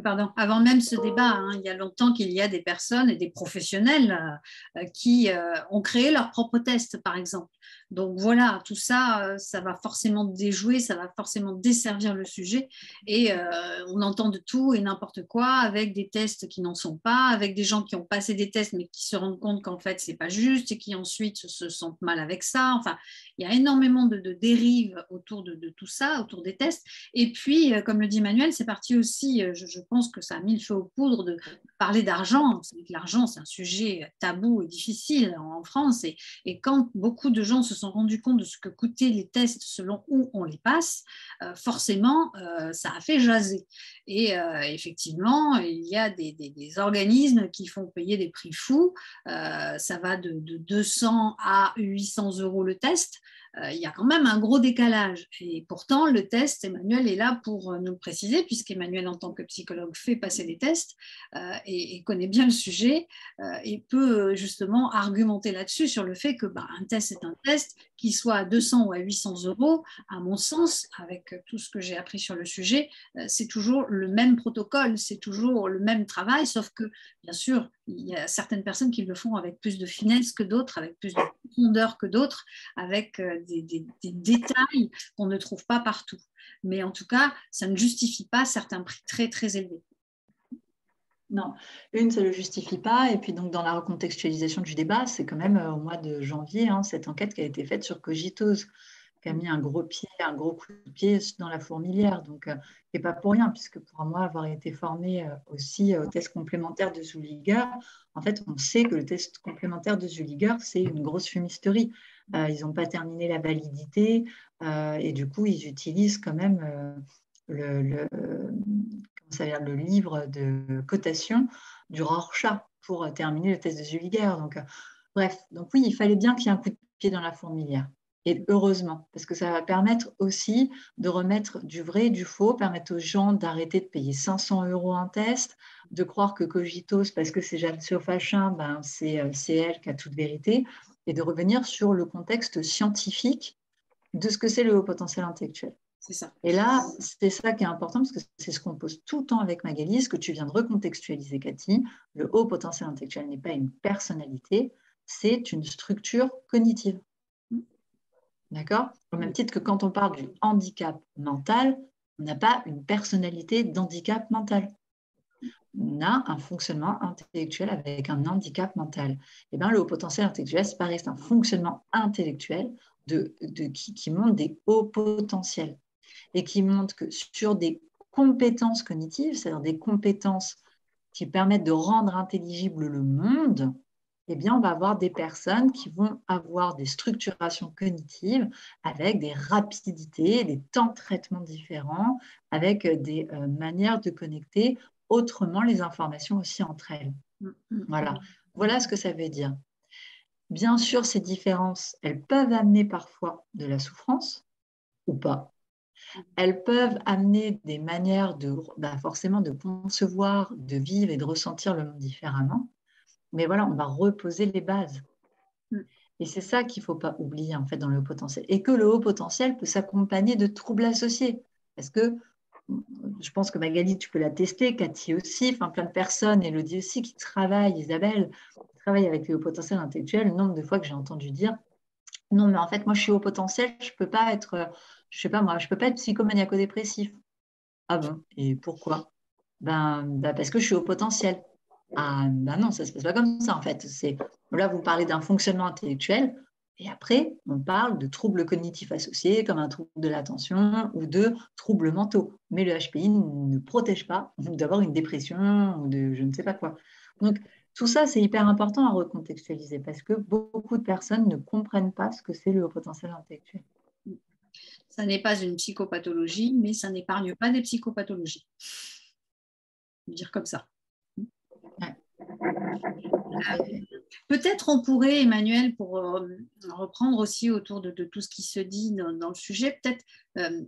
Pardon. Avant même ce débat, hein, il y a longtemps qu'il y a des personnes et des professionnels euh, qui euh, ont créé leur propre test, par exemple. Donc voilà, tout ça, euh, ça va forcément déjouer, ça va forcément desservir le sujet. Et on entend de tout et n'importe quoi avec des tests qui n'en sont pas, avec des gens qui ont passé des tests mais qui se rendent compte qu'en fait, c'est pas juste et qui ensuite se sentent mal avec ça. Enfin, il y a énormément de, dérives autour de, tout ça, autour des tests. Et puis, comme le dit Emmanuel, c'est parti aussi euh, je, pense que ça a mis le feu aux poudres de parler d'argent. L'argent, c'est un sujet tabou et difficile en France. Et, quand beaucoup de gens se sont rendus compte de ce que coûtaient les tests selon où on les passe, euh, forcément, euh, ça a fait jaser. Et effectivement, il y a des, organismes qui font payer des prix fous. ça va de, de 200 à 800 euros le test. Euh, il y a quand même un gros décalage. Et pourtant, le test, Emmanuel est là pour euh, nous le préciser, puisqu'Emmanuel, en tant que psychologue, fait passer des tests euh, et, connaît bien le sujet et peut justement argumenter là-dessus sur le fait que bah, un test est un test, qu'il soit à 200 ou à 800 euros, à mon sens, avec tout ce que j'ai appris sur le sujet, euh, c'est toujours le même protocole, c'est toujours le même travail, sauf que, bien sûr, il y a certaines personnes qui le font avec plus de finesse que d'autres, avec plus de profondeur que d'autres, avec euh, des, des détails qu'on ne trouve pas partout. Mais en tout cas, ça ne justifie pas certains prix très, très élevés. Non, une, ça ne le justifie pas. Et puis, donc, dans la recontextualisation du débat, c'est quand même euh, au mois de janvier, hein, cette enquête qui a été faite sur Cogitose, qui a mis un gros pied, un gros coup de pied dans la fourmilière. Donc, euh, et pas pour rien, puisque pour moi, avoir été formée euh, aussi au test complémentaire de Zuliger, en fait, on sait que le test complémentaire de Zuliger, c'est une grosse fumisterie. ils n'ont pas terminé la validité et du coup, ils utilisent quand même le livre de cotation du Rorschach pour euh, terminer le test de Zuliger. Donc, euh, bref, donc oui, il fallait bien qu'il y ait un coup de pied dans la fourmilière. Et heureusement, parce que ça va permettre aussi de remettre du vrai et du faux, permettre aux gens d'arrêter de payer 500 euros un test, de croire que Cogitos, parce que c'est Jeanne Sofachin, ben euh, c'est elle qui a toute vérité, et de revenir sur le contexte scientifique de ce que c'est le haut potentiel intellectuel. Et là, c'est ça qui est important parce que c'est ce qu'on pose tout le temps avec Magali, ce que tu viens de recontextualiser, Cathy. Le haut potentiel intellectuel n'est pas une personnalité, c'est une structure cognitive. D'accord? Au même titre que quand on parle du handicap mental, on n'a pas une personnalité d'handicap mental. On a un fonctionnement intellectuel avec un handicap mental. Et eh bien, le haut potentiel intellectuel, c'est pareil, c'est un fonctionnement intellectuel de, qui, qui montre des hauts potentiels et qui montre que sur des compétences cognitives, c'est-à-dire des compétences qui permettent de rendre intelligible le monde, eh bien, on va avoir des personnes qui vont avoir des structurations cognitives avec des rapidités, des temps de traitement différents, avec des euh, manières de connecter autrement les informations aussi entre elles. Mm, mm, voilà. Voilà ce que ça veut dire. Bien sûr, ces différences, elles peuvent amener parfois de la souffrance ou pas elles peuvent amener des manières de, bah, forcément de concevoir, de vivre et de ressentir le monde différemment. Mais voilà, on va reposer les bases. Mm. Et c'est ça qu'il ne faut pas oublier en fait dans le haut potentiel. Et que le haut potentiel peut s'accompagner de troubles associés. Parce que je pense que Magali, tu peux la tester, Cathy aussi, enfin plein de personnes, Elodie aussi, qui travaillent, Isabelle, qui travaillent avec les hauts potentiels intellectuels. Le nombre de fois que j'ai entendu dire non, mais en fait, moi, je suis haut potentiel, je ne peux pas être je sais pas moi, je peux pas être psychomaniaco-dépressif. Ah bon? Et pourquoi? Ben, ben, parce que je suis au potentiel. Ah ben non, ça se passe pas comme ça en fait. C'est là vous parlez d'un fonctionnement intellectuel et après on parle de troubles cognitifs associés comme un trouble de l'attention ou de troubles mentaux. Mais le HPI ne protège pas d'avoir une dépression ou de je ne sais pas quoi. Donc tout ça, c'est hyper important à recontextualiser parce que beaucoup de personnes ne comprennent pas ce que c'est le potentiel intellectuel. Ça n'est pas une psychopathologie, mais ça n'épargne pas des psychopathologies. Dire comme ça. Peut-être on pourrait, Emmanuel, pour euh, reprendre aussi autour de, tout ce qui se dit dans, le sujet, peut-être euh,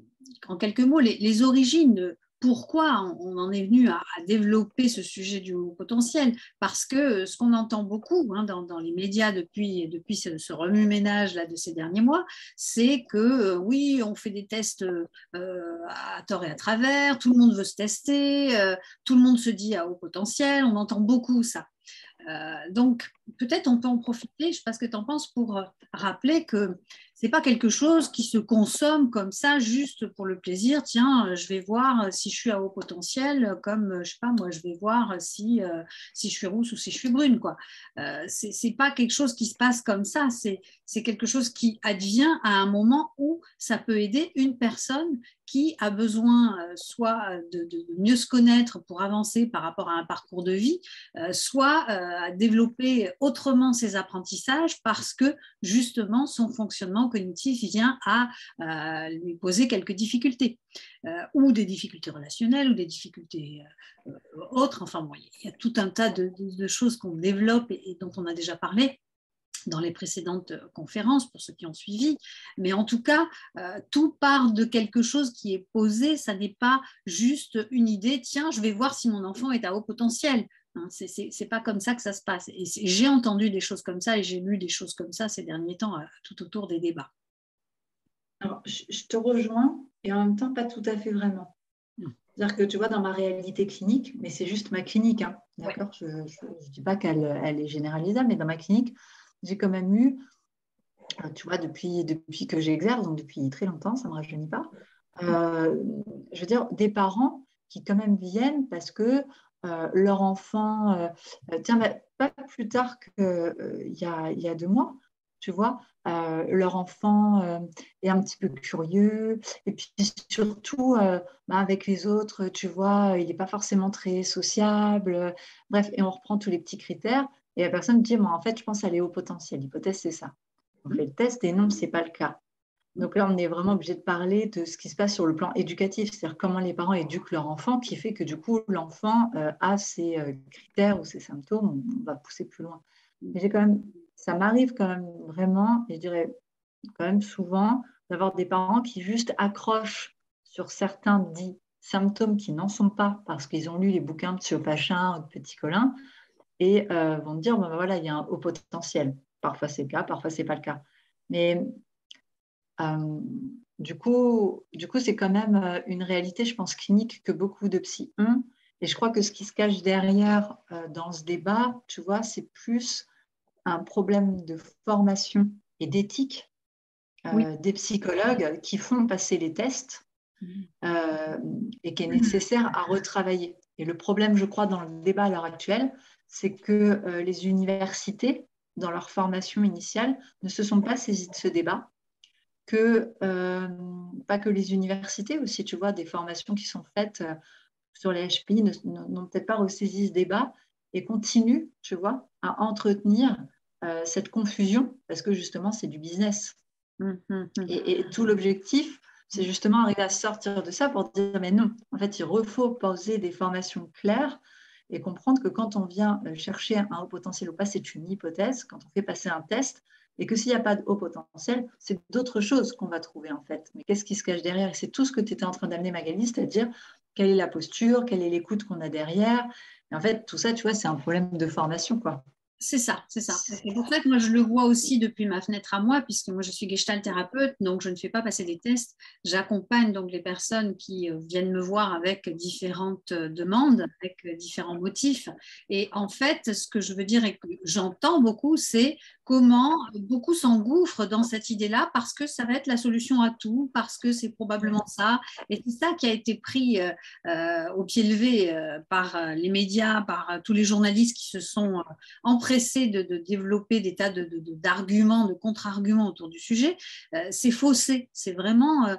en quelques mots, les, les origines pourquoi on en est venu à, développer ce sujet du haut potentiel Parce que ce qu'on entend beaucoup hein, dans, les médias depuis, ce, remue-ménage de ces derniers mois, c'est que euh, oui, on fait des tests euh, à tort et à travers, tout le monde veut se tester, euh, tout le monde se dit à haut potentiel, on entend beaucoup ça. donc, peut-être on peut en profiter, je ne sais pas ce que tu en penses, pour rappeler que c'est pas quelque chose qui se consomme comme ça juste pour le plaisir. Tiens, euh, je vais voir si je suis à haut potentiel, comme euh, je sais pas moi, je vais voir si euh, si je suis rousse ou si je suis brune. Euh, c'est pas quelque chose qui se passe comme ça. C'est quelque chose qui advient à un moment où ça peut aider une personne qui a besoin soit de, mieux se connaître pour avancer par rapport à un parcours de vie, soit à développer autrement ses apprentissages parce que justement son fonctionnement cognitif vient à euh, lui poser quelques difficultés, euh, ou des difficultés relationnelles, ou des difficultés euh, autres. Enfin, bon, il y a tout un tas de, choses qu'on développe et, dont on a déjà parlé dans les précédentes conférences, pour ceux qui ont suivi. Mais en tout cas, tout part de quelque chose qui est posé. Ça n'est pas juste une idée, tiens, je vais voir si mon enfant est à haut potentiel. Hein, c'est pas comme ça que ça se passe. Et j'ai entendu des choses comme ça et j'ai lu des choses comme ça ces derniers temps tout autour des débats. Alors, je, te rejoins et en même temps, pas tout à fait vraiment. Hmm. C'est-à-dire que tu vois, dans ma réalité clinique, mais c'est juste ma clinique, hein, d'accord Je ne dis pas qu'elle elle est généralisable, mais dans ma clinique, j'ai quand même eu, euh, tu vois, depuis, depuis que j'exerce, donc depuis très longtemps, ça ne me rajeunit pas, euh, je veux dire, des parents qui quand même viennent parce que euh, leur enfant, tiens, bah, pas plus tard qu'il y, a, y a deux mois, tu vois, leur enfant est un petit peu curieux, et puis surtout bah, avec les autres, tu vois, il n'est pas forcément très sociable, bref, et on reprend tous les petits critères, et la personne dit, moi, en fait, je pense à au potentiel. L'hypothèse, c'est ça. On fait le test et non, ce n'est pas le cas. Donc là, on est vraiment obligé de parler de ce qui se passe sur le plan éducatif, c'est-à-dire comment les parents éduquent leur enfant, qui fait que du coup, l'enfant euh, a ces euh, critères ou ces symptômes, on va pousser plus loin. Mais j'ai quand même, ça m'arrive quand même vraiment, je dirais quand même souvent, d'avoir des parents qui juste accrochent sur certains dits symptômes qui n'en sont pas parce qu'ils ont lu les bouquins de M. Pachin ou de Petit Colin, et euh, vont dire ben voilà, il y a un haut potentiel. Parfois c'est le cas, parfois c'est pas le cas. Mais euh, du coup, du coup, c'est quand même euh, une réalité, je pense, clinique que beaucoup de psy ont. Et je crois que ce qui se cache derrière dans ce débat, tu vois, c'est plus un problème de formation et d'éthique des psychologues qui font passer les tests et qui est nécessaire à retravailler. Et le problème, je crois, dans le débat à l'heure actuelle, c'est que euh, les universités, dans leur formation initiale, ne se sont pas saisies de ce débat, que euh, pas que les universités aussi, tu vois, des formations qui sont faites euh, sur les HPI n'ont peut-être pas ressaisi ce débat et continuent, tu vois, à entretenir cette confusion parce que justement, c'est du business. Mmh, mmh, mmh. Et, et, tout l'objectif, c'est justement arriver à sortir de ça pour dire, mais non, en fait, il faut poser des formations claires et comprendre que quand on vient euh, chercher un haut potentiel ou pas, c'est une hypothèse, quand on fait passer un test, et que s'il n'y a pas de haut potentiel, c'est d'autres choses qu'on va trouver en fait. Mais qu'est-ce qui se cache derrière? Et c'est tout ce que tu étais en train d'amener, Magali, c'est-à-dire quelle est la posture, quelle est l'écoute qu'on a derrière. Et en fait, tout ça, tu vois, c'est un problème de formation, quoi. C'est ça, c'est ça. C'est pour ça que moi, je le vois aussi depuis ma fenêtre à moi, puisque moi, je suis gestalt thérapeute, donc je ne fais pas passer des tests. J'accompagne donc les personnes qui euh, viennent me voir avec différentes euh, demandes, avec euh, différents motifs. Et en fait, ce que je veux dire et que j'entends beaucoup, c'est comment beaucoup s'engouffrent dans cette idée-là parce que ça va être la solution à tout, parce que c'est probablement ça. Et c'est ça qui a été pris au pied levé par les médias, par tous les journalistes qui se sont empressés de, développer des tas d'arguments, de, de contre-arguments autour du sujet. c'est faussé. C'est vraiment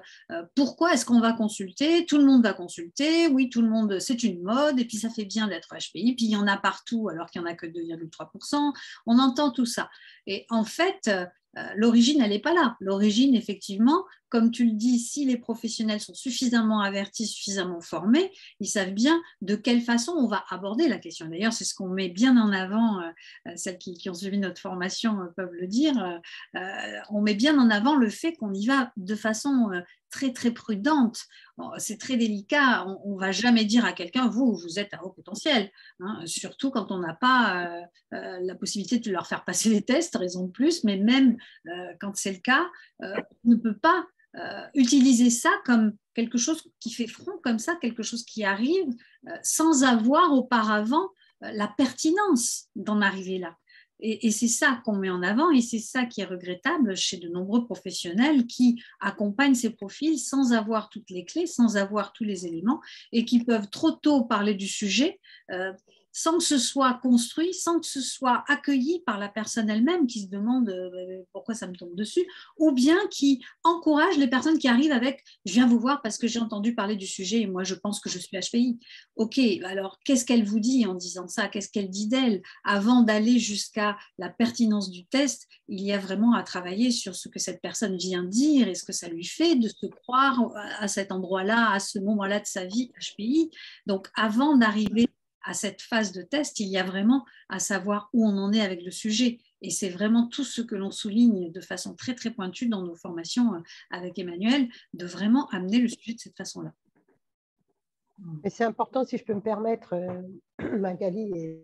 pourquoi est-ce qu'on va consulter? Tout le monde va consulter. Oui, tout le monde, c'est une mode. Et puis ça fait bien d'être HPI. Puis il y en a partout alors qu'il n'y en a que 2,3%. On entend tout ça. Et en fait, euh, l'origine, elle n'est pas là. L'origine, effectivement, comme tu le dis, si les professionnels sont suffisamment avertis, suffisamment formés, ils savent bien de quelle façon on va aborder la question. D'ailleurs, c'est ce qu'on met bien en avant, euh, euh, celles qui, ont suivi notre formation peuvent le dire, on met bien en avant le fait qu'on y va de façon très très prudente. C'est très délicat. On, ne va jamais dire à quelqu'un vous vous êtes à haut potentiel, hein. surtout quand on n'a pas euh, euh, la possibilité de leur faire passer les tests, raison de plus. Mais même euh, quand c'est le cas, on ne peut pas utiliser ça comme quelque chose qui fait front comme ça, quelque chose qui arrive sans avoir auparavant la pertinence d'en arriver là. Et, c'est ça qu'on met en avant et c'est ça qui est regrettable chez de nombreux professionnels qui accompagnent ces profils sans avoir toutes les clés, sans avoir tous les éléments et qui peuvent trop tôt parler du sujet. Sans que ce soit construit, sans que ce soit accueilli par la personne elle-même qui se demande euh, pourquoi ça me tombe dessus, ou bien qui encourage les personnes qui arrivent avec je viens vous voir parce que j'ai entendu parler du sujet et moi je pense que je suis HPI. Ok, alors qu'est-ce qu'elle vous dit en disant ça? Qu'est-ce qu'elle dit d'elle? Avant d'aller jusqu'à la pertinence du test, il y a vraiment à travailler sur ce que cette personne vient dire et ce que ça lui fait de se croire à cet endroit-là, à ce moment-là de sa vie HPI. Donc avant d'arriver à cette phase de test, il y a vraiment à savoir où on en est avec le sujet. Et c'est vraiment tout ce que l'on souligne de façon très très pointue dans nos formations euh, avec Emmanuel, de vraiment amener le sujet de cette façon-là. Et c'est important, si je peux me permettre, euh, (clears throat) Magali.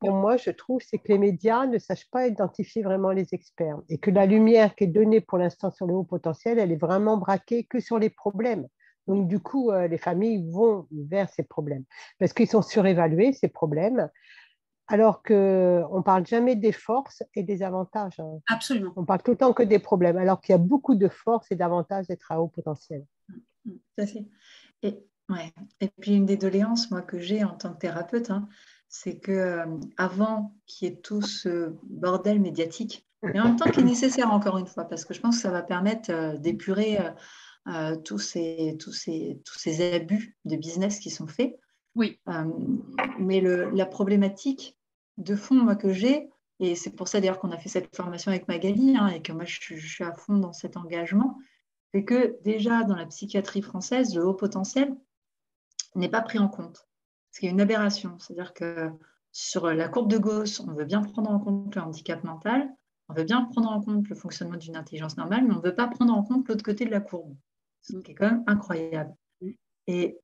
Pour moi, je trouve, c'est que les médias ne sachent pas identifier vraiment les experts et que la lumière qui est donnée pour l'instant sur le haut potentiel, elle est vraiment braquée que sur les problèmes. Donc, du coup, euh, les familles vont vers ces problèmes parce qu'ils sont surévalués, ces problèmes, alors qu'on ne parle jamais des forces et des avantages. Hein. Absolument. On parle tout le temps que des problèmes, alors qu'il y a beaucoup de forces et d'avantages d'être à haut potentiel. Tout à fait. Et, ouais. et puis, une des doléances, moi, que j'ai en tant que thérapeute, hein, c'est que euh, avant qu'il y ait tout ce bordel médiatique, mais en même temps qui est nécessaire encore une fois, parce que je pense que ça va permettre euh, d'épurer euh, tous, ces, tous, ces, tous ces abus de business qui sont faits. Oui. mais le, la problématique de fond moi, que j'ai, et c'est pour ça d'ailleurs qu'on a fait cette formation avec Magali, hein, et que moi je, je, suis à fond dans cet engagement, c'est que déjà dans la psychiatrie française, le haut potentiel n'est pas pris en compte. Ce qui est une aberration. C'est-à-dire que sur la courbe de Gauss, on veut bien prendre en compte le handicap mental, on veut bien prendre en compte le fonctionnement d'une intelligence normale, mais on ne veut pas prendre en compte l'autre côté de la courbe. Ce qui est quand même incroyable. Et,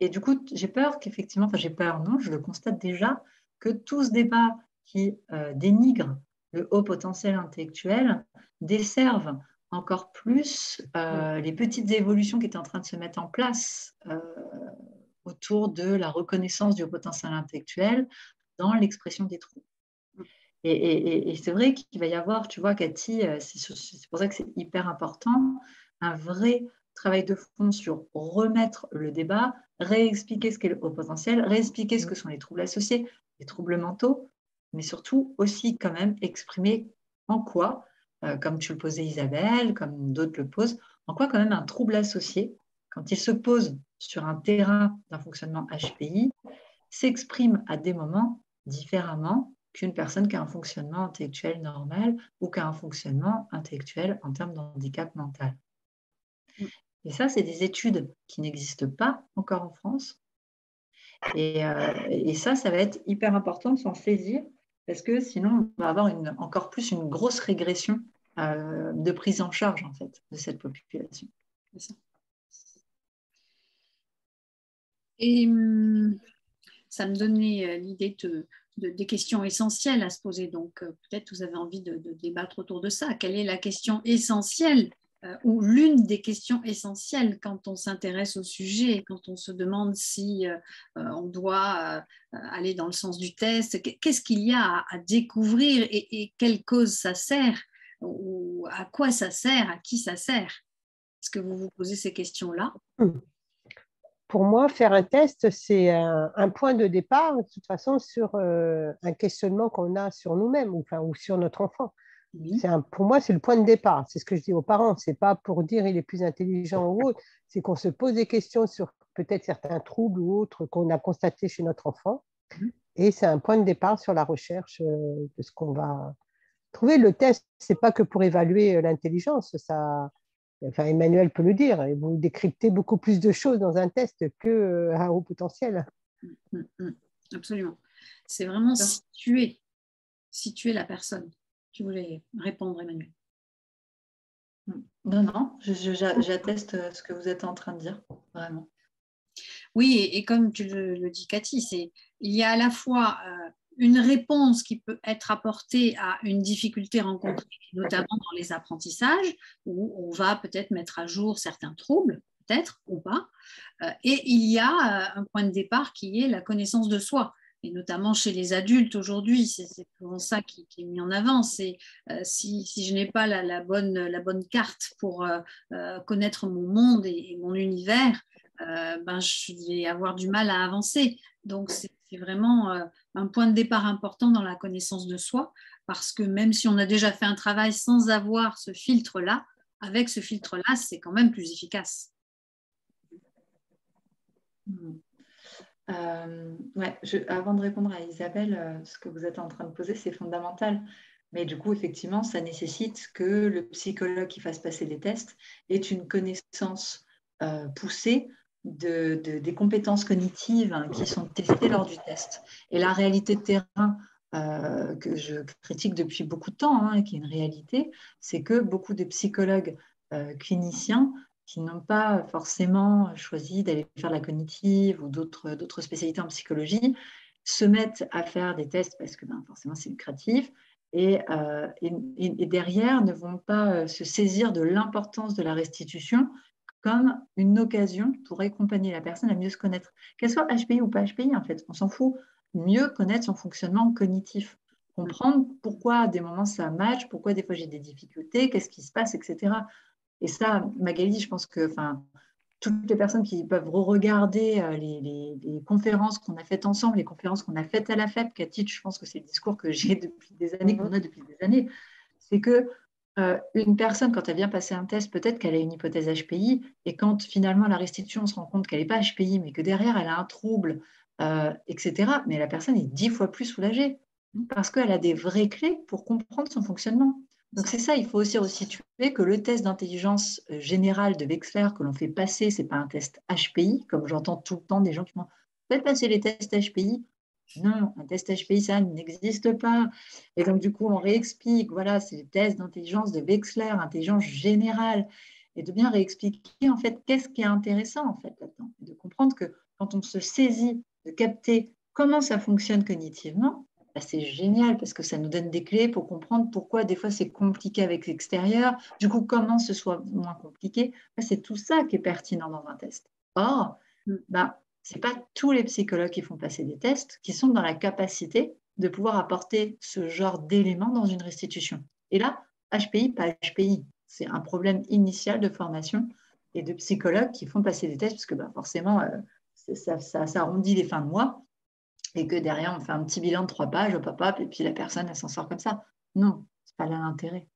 et du coup, j'ai peur qu'effectivement, enfin j'ai peur, non, je le constate déjà, que tout ce débat qui euh, dénigre le haut potentiel intellectuel desserve encore plus euh, les petites évolutions qui étaient en train de se mettre en place euh, autour de la reconnaissance du potentiel intellectuel dans l'expression des troubles. Et, c'est vrai qu'il va y avoir, tu vois, Cathy, euh, c'est pour ça que c'est hyper important, un vrai travail de fond sur remettre le débat, réexpliquer ce qu'est le haut potentiel, réexpliquer ce que sont les troubles associés, les troubles mentaux, mais surtout aussi quand même exprimer en quoi, euh, comme tu le posais Isabelle, comme d'autres le posent, en quoi quand même un trouble associé, quand il se pose sur un terrain d'un fonctionnement HPI s'exprime à des moments différemment qu'une personne qui a un fonctionnement intellectuel normal ou qui a un fonctionnement intellectuel en termes d'handicap mental. Et ça, c'est des études qui n'existent pas encore en France. Et, euh, ça, ça va être hyper important de s'en saisir parce que sinon, on va avoir encore plus une grosse régression euh, de prise en charge en fait, de cette population. C'est ça. Et hum, ça me donnait euh, l'idée de, des questions essentielles à se poser. Donc, euh, peut-être vous avez envie de, débattre autour de ça. Quelle est la question essentielle euh, ou l'une des questions essentielles quand on s'intéresse au sujet, quand on se demande si on doit aller dans le sens du test? Qu'est-ce qu'il y a à, découvrir et, quelle cause ça sert ou à quoi ça sert, à qui ça sert? Est-ce que vous vous posez ces questions-là? Hum pour moi, faire un test, c'est un, point de départ, de toute façon, sur euh, un questionnement qu'on a sur nous-mêmes ou, enfin, ou sur notre enfant. Un, pour moi, c'est le point de départ. C'est ce que je dis aux parents. C'est pas pour dire il est plus intelligent ou autre. C'est qu'on se pose des questions sur peut-être certains troubles ou autres qu'on a constatés chez notre enfant. Mhm. Et c'est un point de départ sur la recherche euh, de ce qu'on va trouver. Le test, c'est pas que pour évaluer euh, l'intelligence. Ça, Enfin, Emmanuel peut le dire, et vous décryptez beaucoup plus de choses dans un test qu'un euh, haut potentiel. Mm, mm, mm. Absolument. C'est vraiment situer, situer la personne. Tu voulais répondre, Emmanuel Non, non, j'atteste ce que vous êtes en train de dire, vraiment. Oui, et, comme tu le, dis, Cathy, il y a à la fois euh, une réponse qui peut être apportée à une difficulté rencontrée, notamment dans les apprentissages, où on va peut-être mettre à jour certains troubles, peut-être ou pas. Euh, et il y a euh, un point de départ qui est la connaissance de soi. Et notamment chez les adultes aujourd'hui, c'est souvent ça qui, est mis en avant. C'est euh, si, je n'ai pas la, bonne, carte pour connaître mon monde et, mon univers, ben, je vais avoir du mal à avancer. Donc, c'est vraiment euh, un point de départ important dans la connaissance de soi, parce que même si on a déjà fait un travail sans avoir ce filtre-là, avec ce filtre-là, c'est quand même plus efficace. Hmm. Euh, ouais, avant de répondre à Isabelle, euh, ce que vous êtes en train de poser, c'est fondamental. Mais du coup, effectivement, ça nécessite que le psychologue qui fasse passer les tests ait une connaissance poussée des compétences cognitives hein, qui sont testées lors du test. Et la réalité de terrain euh, que je critique depuis beaucoup de temps, hein, et qui est une réalité, c'est que beaucoup de psychologues euh, cliniciens qui n'ont pas forcément choisi d'aller faire la cognitive ou d'autres spécialités en psychologie se mettent à faire des tests parce que ben, forcément c'est lucratif et, et, derrière ne vont pas se saisir de l'importance de la restitution comme une occasion pour accompagner la personne à mieux se connaître. Qu'elle soit HPI ou pas HPI, en fait, on s'en fout. Mieux connaître son fonctionnement cognitif. Comprendre pourquoi des moments ça match, pourquoi des fois j'ai des difficultés, qu'est-ce qui se passe, etc. Et ça, Magali, je pense que toutes les personnes qui peuvent re-regarder euh, les, conférences qu'on a faites ensemble, les conférences qu'on a faites à la FEP, Cathy, je pense que c'est le discours que j'ai (laughs) depuis des années, qu'on a depuis des années, c'est que euh, une personne, quand elle vient passer un test, peut-être qu'elle a une hypothèse HPI, et quand finalement la restitution, on se rend compte qu'elle n'est pas HPI, mais que derrière, elle a un trouble, euh, etc., mais la personne est dix fois plus soulagée, parce qu'elle a des vraies clés pour comprendre son fonctionnement. Donc c'est ça, il faut aussi resituer que le test d'intelligence euh, générale de Wexler que l'on fait passer, ce n'est pas un test HPI, comme j'entends tout le temps des gens qui font « faites passer les tests HPI ». Non, un test HPI, ça n'existe pas. Et donc, du coup, on réexplique, voilà, c'est le test d'intelligence de Wexler, intelligence générale, et de bien réexpliquer, en fait, qu'est-ce qui est intéressant, en fait, là-dedans. De comprendre que quand on se saisit de capter comment ça fonctionne cognitivement, bah, c'est génial parce que ça nous donne des clés pour comprendre pourquoi des fois c'est compliqué avec l'extérieur, du coup, comment ce soit moins compliqué. Bah, c'est tout ça qui est pertinent dans un test. Or, bah, ce n'est pas tous les psychologues qui font passer des tests qui sont dans la capacité de pouvoir apporter ce genre d'éléments dans une restitution. Et là, HPI, pas HPI. C'est un problème initial de formation et de psychologues qui font passer des tests parce que bah, forcément, euh, ça, arrondit les fins de mois et que derrière, on fait un petit bilan de trois pages, hop, hop, hop, et puis la personne, elle s'en sort comme ça. Non, ce n'est pas l'intérêt.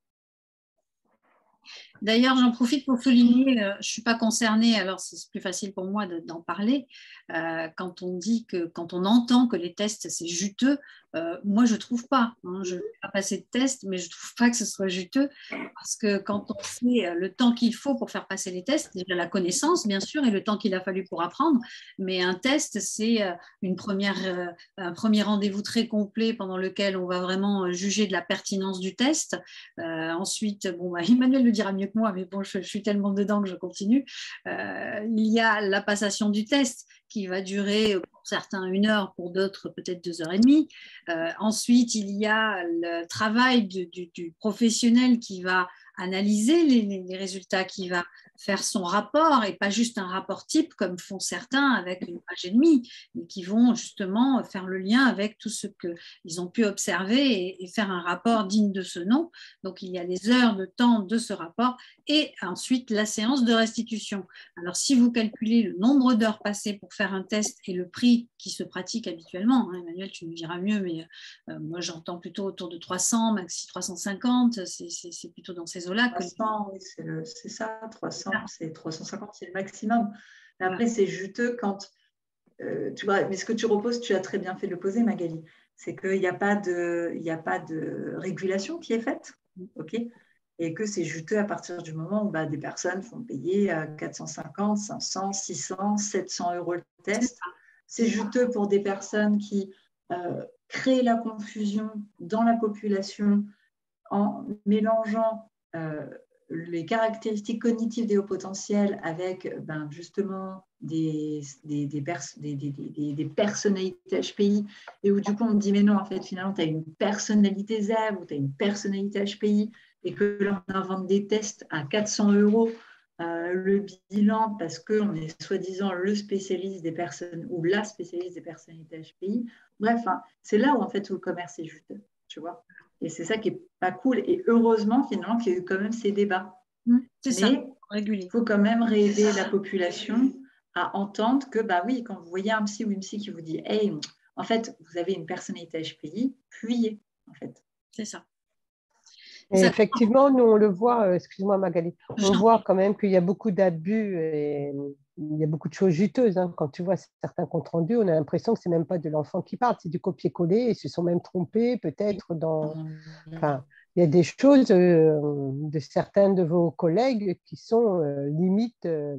D'ailleurs, j'en profite pour souligner, euh, je ne suis pas concernée, alors c'est plus facile pour moi d'en parler. Euh, quand on dit que, quand on entend que les tests c'est juteux, euh, moi je ne trouve pas. Hein. je n'ai pas passé de tests, mais je ne trouve pas que ce soit juteux parce que quand on sait le temps qu'il faut pour faire passer les tests, déjà la connaissance bien sûr et le temps qu'il a fallu pour apprendre, mais un test c'est un premier rendez-vous très complet pendant lequel on va vraiment juger de la pertinence du test. ensuite, bon, bah, (laughs) Emmanuel dira mieux moi, mais bon, je, suis tellement dedans que je continue. Euh, il y a la passation du test qui va durer pour certains une heure, pour d'autres peut-être deux heures et demie. Euh, ensuite, il y a le travail du, professionnel qui va analyser les, résultats, qui va faire son rapport et pas juste un rapport type comme font certains avec une page et demie, mais qui vont justement faire le lien avec tout ce qu'ils ont pu observer et, faire un rapport digne de ce nom. Donc il y a les heures de temps de ce rapport et ensuite la séance de restitution. Alors si vous calculez le nombre d'heures passées pour faire un test et le prix qui se pratique habituellement, hein, Emmanuel tu me diras mieux, mais euh, moi j'entends plutôt autour de 300, maxi 350, c'est plutôt dans ces eaux-là. Que... c'est ça, 300 c'est 350, c'est le maximum. Mais après, c'est juteux quand. Euh, tu vois, mais ce que tu reposes, tu as très bien fait de le poser, Magali. C'est qu'il n'y a, pas de, a pas de régulation qui est faite. OK? Et que c'est juteux à partir du moment où bah, des personnes font payer 450, 500, 600, 700 euros le test. C'est juteux pour des personnes qui euh, créent la confusion dans la population en mélangeant les caractéristiques cognitives des hauts potentiels avec ben, justement des, des, des, des, personnalités HPI et où du coup on dit mais non en fait finalement tu as une personnalité ZEB ou tu as une personnalité HPI et que là on invente des tests à 400 euros euh, le bilan parce qu'on est soi-disant le spécialiste des personnes ou la spécialiste des personnalités HPI. Bref, hein, c'est là où en fait où le commerce est juste, tu vois. Et c'est ça qui n'est pas cool. Et heureusement, finalement, qu'il y a eu quand même ces débats. Mmh, c'est ça, Il faut quand même aider la population à entendre que, bah oui, quand vous voyez un psy ou une psy qui vous dit, hey, en fait, vous avez une personnalité HPI, fuyez, en fait. C'est ça. effectivement, nous, on le voit, euh, excuse-moi Magali, on voit quand même qu'il y a beaucoup d'abus et il y a beaucoup de choses juteuses. Hein. Quand tu vois certains comptes rendus, on a l'impression que ce n'est même pas de l'enfant qui parle, c'est du copier-coller. Ils se sont même trompés peut-être dans... Enfin, il y a des choses euh, de certains de vos collègues qui sont euh, limites, euh,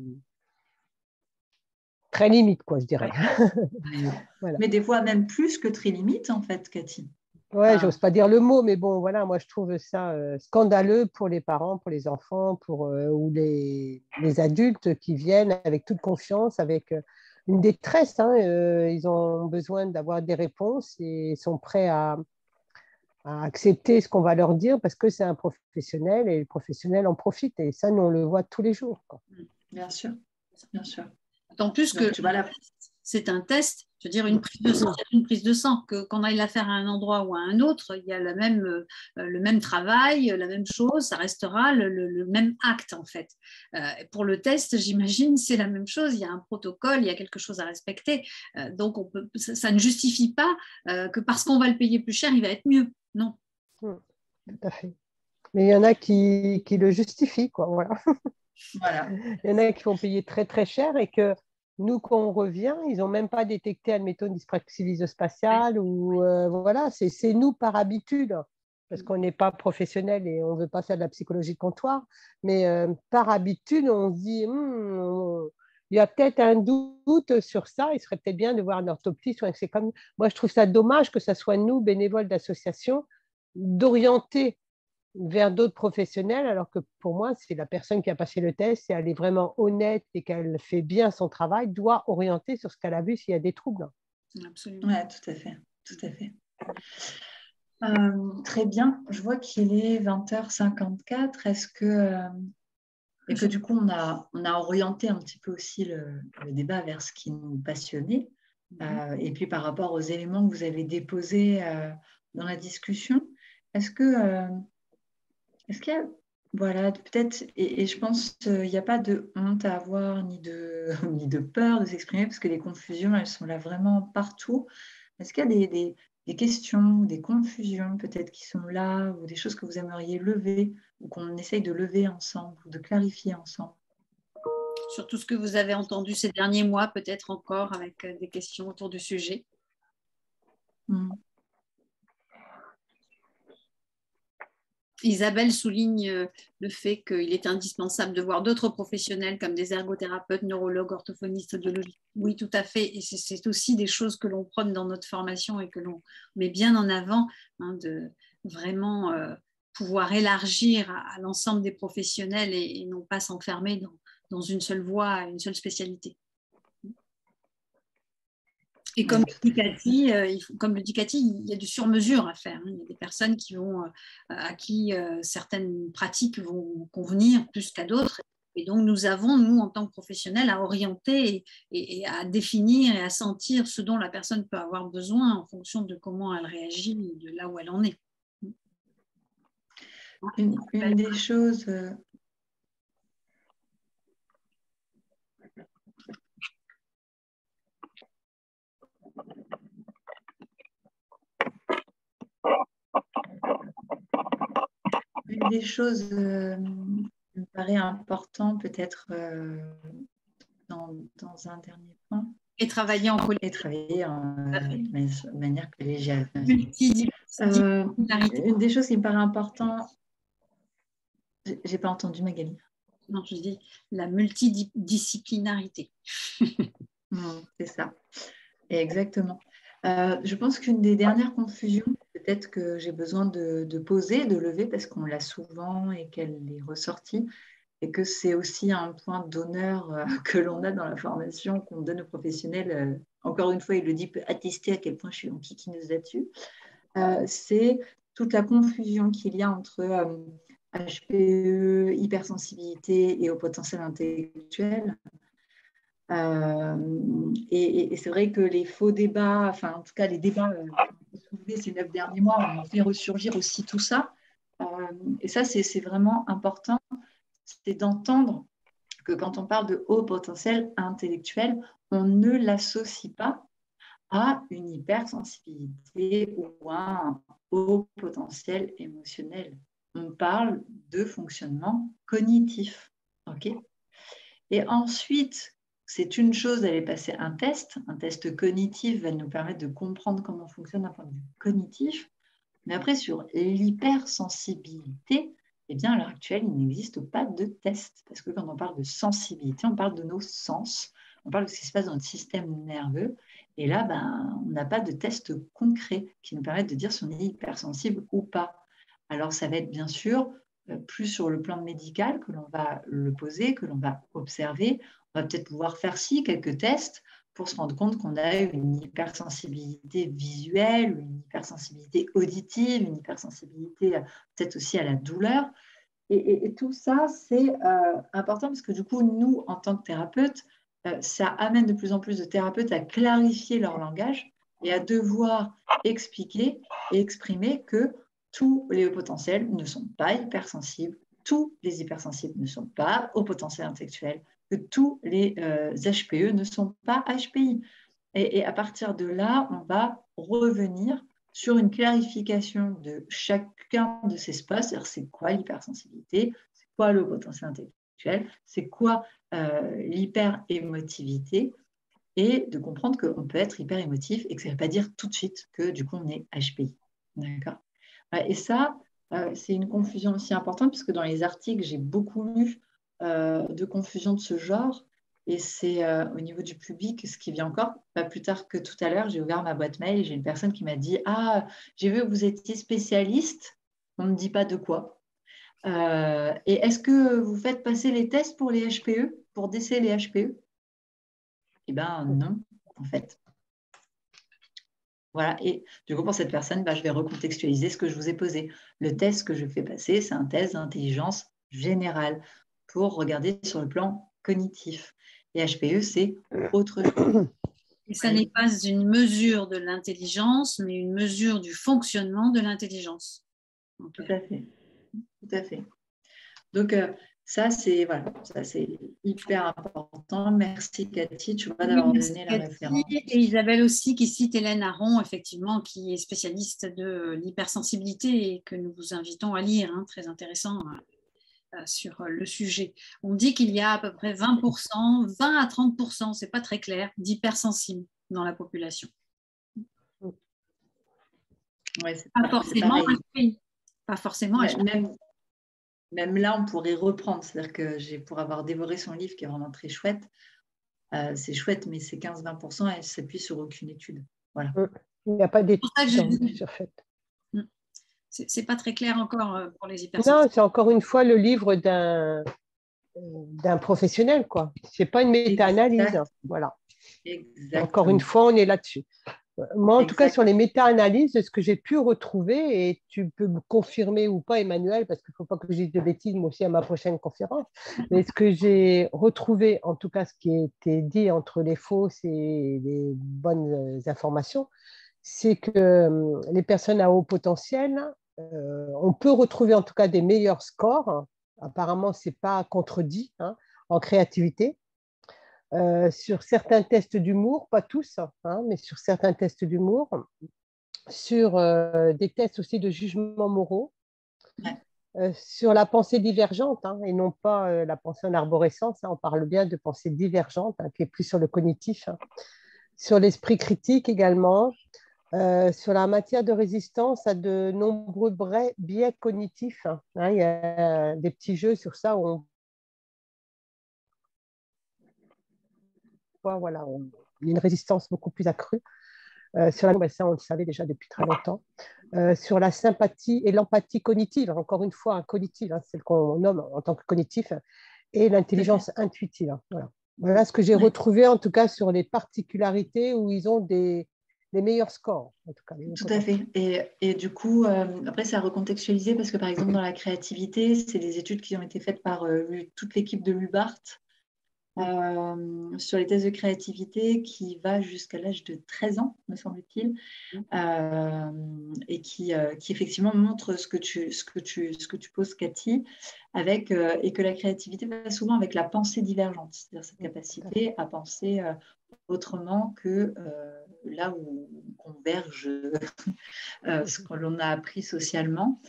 très limites, quoi, je dirais. (laughs) Mais des fois même plus que très limites, en fait, Cathy. Ouais, j'ose pas dire le mot, mais bon, voilà, moi je trouve ça euh, scandaleux pour les parents, pour les enfants, pour euh, ou les, les, adultes qui viennent avec toute confiance, avec euh, une détresse. Hein, ils ont besoin d'avoir des réponses et sont prêts à, à accepter ce qu'on va leur dire parce que c'est un professionnel et le professionnel en profite. Et ça, nous, on le voit tous les jours. Bien sûr, bien sûr. D'autant plus que c'est un test, je veux dire, une prise de sang, une prise de sang, que qu'on aille la faire à un endroit ou à un autre, il y a le même, euh, le même travail, la même chose, ça restera le, même acte en fait. Euh, pour le test, j'imagine, c'est la même chose, il y a un protocole, il y a quelque chose à respecter. Euh, donc on peut, ça, ne justifie pas que parce qu'on va le payer plus cher, il va être mieux. Non. Hmm, tout à fait. Mais il y en a qui, qui le justifient, quoi. Voilà. voilà. (laughs) Il y en a qui vont payer très très cher et que nous, quand on revient, ils n'ont même pas détecté, admettons, une dyspraxie visospatiale ou euh, voilà, c'est nous par habitude, parce qu'on n'est pas professionnel et on ne veut pas faire de la psychologie de comptoir, mais euh, par habitude, on se dit, hmm, il y a peut-être un doute sur ça, il serait peut-être bien de voir un orthoptiste. C'est comme... Moi, je trouve ça dommage que ce soit nous, bénévoles d'association, d'orienter vers d'autres professionnels, alors que pour moi, c'est la personne qui a passé le test, si elle est vraiment honnête et qu'elle fait bien son travail, doit orienter sur ce qu'elle a vu s'il y a des troubles. Absolument. Oui, tout à fait. Tout à fait. Euh, très bien. Je vois qu'il est 20h54. Est-ce que, euh, et que du coup, on a, on a orienté un petit peu aussi le, débat vers ce qui nous passionnait. Mhm. Euh, et puis par rapport aux éléments que vous avez déposés dans la discussion, est-ce que est-ce qu'il y a, voilà, peut-être, et, je pense qu'il n'y a pas de honte à avoir, ni de, (laughs) ni de peur de s'exprimer, parce que les confusions, elles sont là vraiment partout. Est-ce qu'il y a des, des, des questions, des confusions peut-être qui sont là, ou des choses que vous aimeriez lever, ou qu'on essaye de lever ensemble, ou de clarifier ensemble? Sur tout ce que vous avez entendu ces derniers mois, peut-être encore avec euh, des questions autour du sujet? Hmm. Isabelle souligne euh, le fait qu'il est indispensable de voir d'autres professionnels comme des ergothérapeutes, neurologues, orthophonistes, audiologistes. Oui, tout à fait. Et c'est aussi des choses que l'on prône dans notre formation et que l'on met bien en avant, hein, de vraiment euh, pouvoir élargir à, l'ensemble des professionnels et, non pas s'enfermer dans, dans, une seule voie, une seule spécialité. Et comme le, dit euh, comme le dit Cathy, il y a du sur-mesure à faire. Hein. Il y a des personnes qui vont, euh, à qui euh, certaines pratiques vont convenir plus qu'à d'autres. Et donc, nous avons, nous, en tant que professionnels, à orienter et, à définir et à sentir ce dont la personne peut avoir besoin en fonction de comment elle réagit, de là où elle en est. Une, une des choses Une des choses euh, qui me paraît important peut-être euh, dans, un dernier point. Et travailler en Et travailler en, de manière collégiale. Euh, une des choses qui me paraît important, j'ai pas entendu Magali. Non, je dis la multidisciplinarité. c'est ça. Exactement. Je pense qu'une des dernières confusions peut-être que j'ai besoin de, poser, de lever, parce qu'on l'a souvent et qu'elle est ressortie, et que c'est aussi un point d'honneur euh, (laughs) que l'on a dans la formation qu'on donne aux professionnels. Euh, encore une fois, il le dit, peut attester à quel point je suis en kikineuse là-dessus. Euh, c'est toute la confusion qu'il y a entre HPE, hypersensibilité et au potentiel intellectuel. Et, c'est vrai que les faux débats, enfin en tout cas les débats ces neuf derniers mois, on fait ressurgir aussi tout ça. Euh, et ça, c'est vraiment important, c'est d'entendre que quand on parle de haut potentiel intellectuel, on ne l'associe pas à une hypersensibilité ou à un haut potentiel émotionnel. On parle de fonctionnement cognitif. ok? Et ensuite, c'est une chose d'aller passer un test. Un test cognitif va nous permettre de comprendre comment fonctionne un point de vue cognitif. Mais après, sur l'hypersensibilité, eh bien, à l'heure actuelle, il n'existe pas de test. Parce que quand on parle de sensibilité, on parle de nos sens. On parle de ce qui se passe dans notre système nerveux. Et là, ben, on n'a pas de test concret qui nous permette de dire si on est hypersensible ou pas. Alors, ça va être bien sûr euh, plus sur le plan médical que l'on va le poser, que l'on va observer on va peut-être pouvoir faire si quelques tests pour se rendre compte qu'on a une hypersensibilité visuelle, une hypersensibilité auditive, une hypersensibilité euh, peut-être aussi à la douleur. Et, tout ça, c'est euh, important parce que du coup, nous, en tant que thérapeutes, euh, ça amène de plus en plus de thérapeutes à clarifier leur langage et à devoir expliquer et exprimer que tous les hauts potentiels ne sont pas hypersensibles, tous les hypersensibles ne sont pas au potentiel intellectuel, que tous les HPE euh, ne sont pas HPI. Et, à partir de là, on va revenir sur une clarification de chacun de ces espaces, c'est quoi l'hypersensibilité, c'est quoi le potentiel intellectuel, c'est quoi euh, l'hyperémotivité, et de comprendre qu'on peut être hyper émotif et que ça ne veut pas dire tout de suite que du coup on est HPI. D'accord? Et ça, euh, c'est une confusion aussi importante puisque dans les articles, j'ai beaucoup lu de confusion de ce genre. Et c'est euh, au niveau du public, ce qui vient encore, pas plus tard que tout à l'heure, j'ai ouvert ma boîte mail et j'ai une personne qui m'a dit Ah, j'ai vu que vous étiez spécialiste, on ne dit pas de quoi. Euh, et est-ce que vous faites passer les tests pour les HPE, pour déceler les HPE Eh bien, non, en fait. Voilà, et du coup, pour cette personne, bah, je vais recontextualiser ce que je vous ai posé. Le test que je fais passer, c'est un test d'intelligence générale pour regarder sur le plan cognitif. Et HPE, c'est autre chose. (clears throat) Et ça n'est pas une mesure de l'intelligence, mais une mesure du fonctionnement de l'intelligence. Tout à fait. Tout à fait. Donc, euh, ça, c'est voilà, ça, c'est hyper important. Merci, Cathy, tu vois, d'avoir donné la référence. Et Isabelle aussi, qui cite Hélène Aron, effectivement, qui est spécialiste de l'hypersensibilité et que nous vous invitons à lire. Hein, très intéressant. Euh, sur euh, le sujet. On dit qu'il y a à peu près 20%, 20 à 30%, c'est pas très clair, d'hypersensibles dans la population. Ouais, pas, forcément Pas forcément même, même, là, on pourrait reprendre. C'est-à-dire que j'ai pour avoir dévoré son livre qui est vraiment très chouette. Euh, c'est chouette, mais c'est 15-20% et elle s'appuie sur aucune étude. Voilà. Il n'y a pas d'études sur fait c'est pas très clair encore euh, pour les hypersensibles. Non, c'est encore une fois le livre d'un d'un professionnel, quoi. C'est pas une méta-analyse, voilà. Encore une fois, on est là-dessus. Moi, en tout cas, sur les méta-analyses, ce que j'ai pu retrouver, et tu peux me confirmer ou pas, Emmanuel, parce qu'il ne faut pas que je dise de bêtises, moi aussi, à ma prochaine conférence, (laughs) mais ce que j'ai retrouvé, en tout cas, ce qui a été dit entre les fausses et les bonnes informations, c'est que les personnes à haut potentiel euh, on peut retrouver en tout cas des meilleurs scores. Apparemment, ce n'est pas contredit hein, en créativité. Euh, sur certains tests d'humour, pas tous, hein, mais sur certains tests d'humour, sur euh, des tests aussi de jugement moraux, sur la pensée divergente, hein, et non pas la pensée en arborescence, on parle bien de pensée divergente, qui est plus sur le cognitif, sur l'esprit critique également, euh, sur la matière de résistance à de nombreux biais cognitifs. Hein. il y a des petits jeux sur ça où on voilà, y a une résistance beaucoup plus accrue. Euh, sur la, ben, ça, on le savait déjà depuis très longtemps. Euh, sur la sympathie et l'empathie cognitive, encore une fois, un cognitive, hein, celle qu'on nomme en tant que cognitif, et l'intelligence intuitive. Hein, voilà. voilà. ce que j'ai retrouvé, en tout cas, sur les particularités où ils ont des, les meilleurs scores, en tout cas. Tout à fait. Et, et du coup, euh, après, c'est à recontextualiser parce que, par exemple, dans la créativité, c'est des études qui ont été faites par euh, toute l'équipe de l'UBART euh, sur les tests de créativité qui va jusqu'à l'âge de 13 ans, me semble-t-il, et qui, qui, effectivement montre ce que tu, ce que tu, ce que tu poses, Cathy, avec, et que la créativité va souvent avec la pensée divergente, c'est-à-dire cette capacité à penser autrement que là où on converge (laughs) euh, ce que l'on a appris socialement,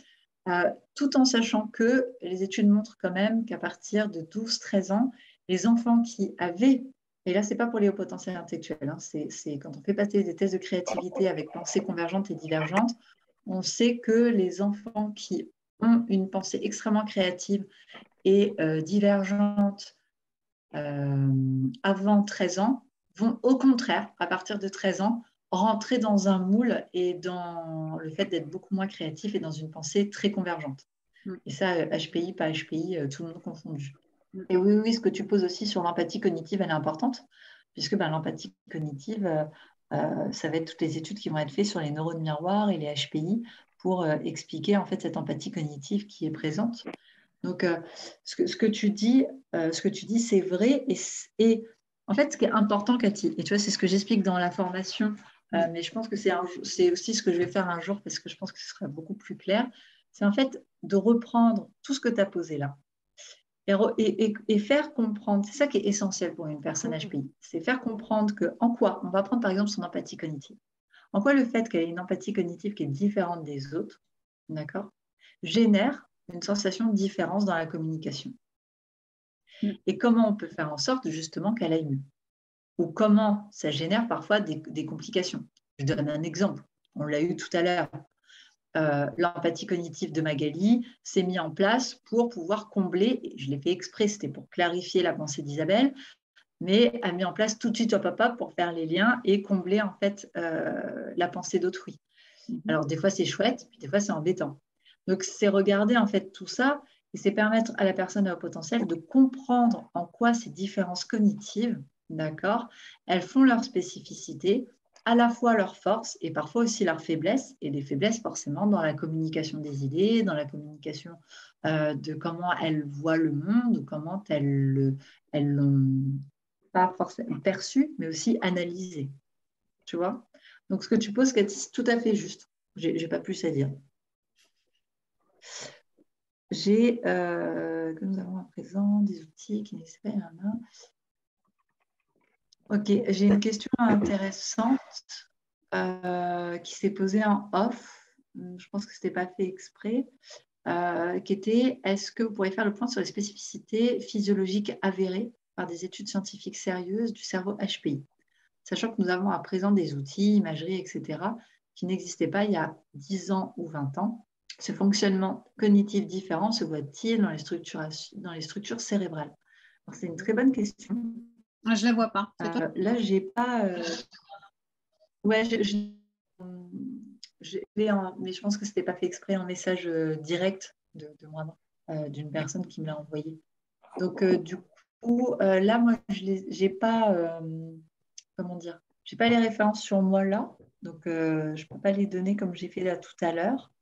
euh, tout en sachant que les études montrent quand même qu'à partir de 12-13 ans, les enfants qui avaient, et là, ce n'est pas pour les hauts potentiels intellectuels, hein, c'est quand on fait passer des tests de créativité avec pensée convergente et divergente, on sait que les enfants qui ont une pensée extrêmement créative et euh, divergente avant 13 ans vont au contraire, à partir de 13 ans, rentrer dans un moule et dans le fait d'être beaucoup moins créatif et dans une pensée très convergente. Mm. Et ça, HPI, pas HPI, euh, tout le monde confondu. Mm. Et oui, oui, ce que tu poses aussi sur l'empathie cognitive, elle est importante puisque ben, l'empathie cognitive, ça va être toutes les études qui vont être faites sur les neurones miroirs et les HPI pour expliquer en fait cette empathie cognitive qui est présente. Donc, ce que, ce, que, tu dis, ce que tu dis, c'est vrai. Et, et, en fait, ce qui est important, Cathy, et tu vois, c'est ce que j'explique dans la formation, mais je pense que c'est aussi ce que je vais faire un jour parce que je pense que ce sera beaucoup plus clair, c'est en fait de reprendre tout ce que tu as posé là et, et, faire comprendre, c'est ça qui est essentiel pour une personne HPI, c'est faire comprendre que en quoi, on va prendre par exemple son empathie cognitive, en quoi le fait qu'elle ait une empathie cognitive qui est différente des autres, d'accord, génère une sensation de différence dans la communication. Mm. Et comment on peut faire en sorte justement qu'elle aille mieux? Ou comment ça génère parfois des complications? Je donne un exemple. On l'a eu tout à l'heure. Euh, l'empathie cognitive de Magali s'est mise en place pour pouvoir combler, et je l'ai fait exprès, c'était pour clarifier la pensée d'Isabelle, mais a mis en place tout de suite hop, hop, pour faire les liens et combler en fait euh, la pensée d'autrui. Mhm. Alors des fois c'est chouette, puis des fois c'est embêtant. Donc c'est regarder en fait tout ça et c'est permettre à la personne à haut potentiel de comprendre en quoi ces différences cognitives, d'accord, elles font leur spécificité à la fois leurs forces et parfois aussi leurs faiblesses, et des faiblesses forcément dans la communication des idées, dans la communication euh, de comment elles voient le monde, ou comment elles l'ont pas forcément perçu, mais aussi analysé. Tu vois? Donc ce que tu poses, c'est tout à fait juste. J'ai pas plus à dire. J'ai, euh, que nous avons à présent, des outils qui pas. Ok, j'ai une question intéressante euh, qui s'est posée en off. Je pense que ce n'était pas fait exprès. Euh, qui était est-ce que vous pourriez faire le point sur les spécificités physiologiques avérées par des études scientifiques sérieuses du cerveau HPI Sachant que nous avons à présent des outils, imagerie, etc., qui n'existaient pas il y a 10 ans ou 20 ans. Ce fonctionnement cognitif différent se voit-il dans, dans les structures cérébrales? C'est une très bonne question. Ah, je ne la vois pas. Euh, là, j'ai pas. Euh, ouais, je, mais je pense que ce n'était pas fait exprès en message euh, direct de, moi, d'une personne qui me l'a envoyé. Donc, du coup, là, moi, je n'ai pas. comment dire Je n'ai pas les références sur moi là. Donc, je ne peux pas les donner comme j'ai fait là tout à l'heure.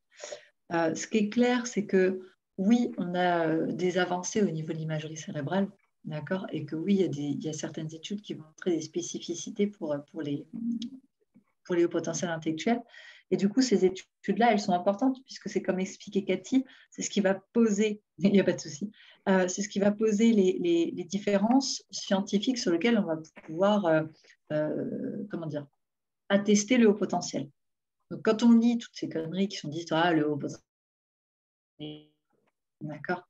Ce qui est clair, c'est que oui, on a des avancées au niveau de l'imagerie cérébrale. D'accord Et que oui, il y, a certaines études qui vont montrer des spécificités pour, pour, les, hauts potentiels intellectuels. Et du coup, ces études-là, elles sont importantes puisque c'est comme expliqué Cathy, c'est ce qui va poser, (laughs) il n'y a pas de souci, euh, c'est ce qui va poser les, différences scientifiques sur lesquelles on va pouvoir, euh, euh, comment dire, attester le haut potentiel. Quand on lit toutes ces conneries qui sont dites, ah, le haut d'accord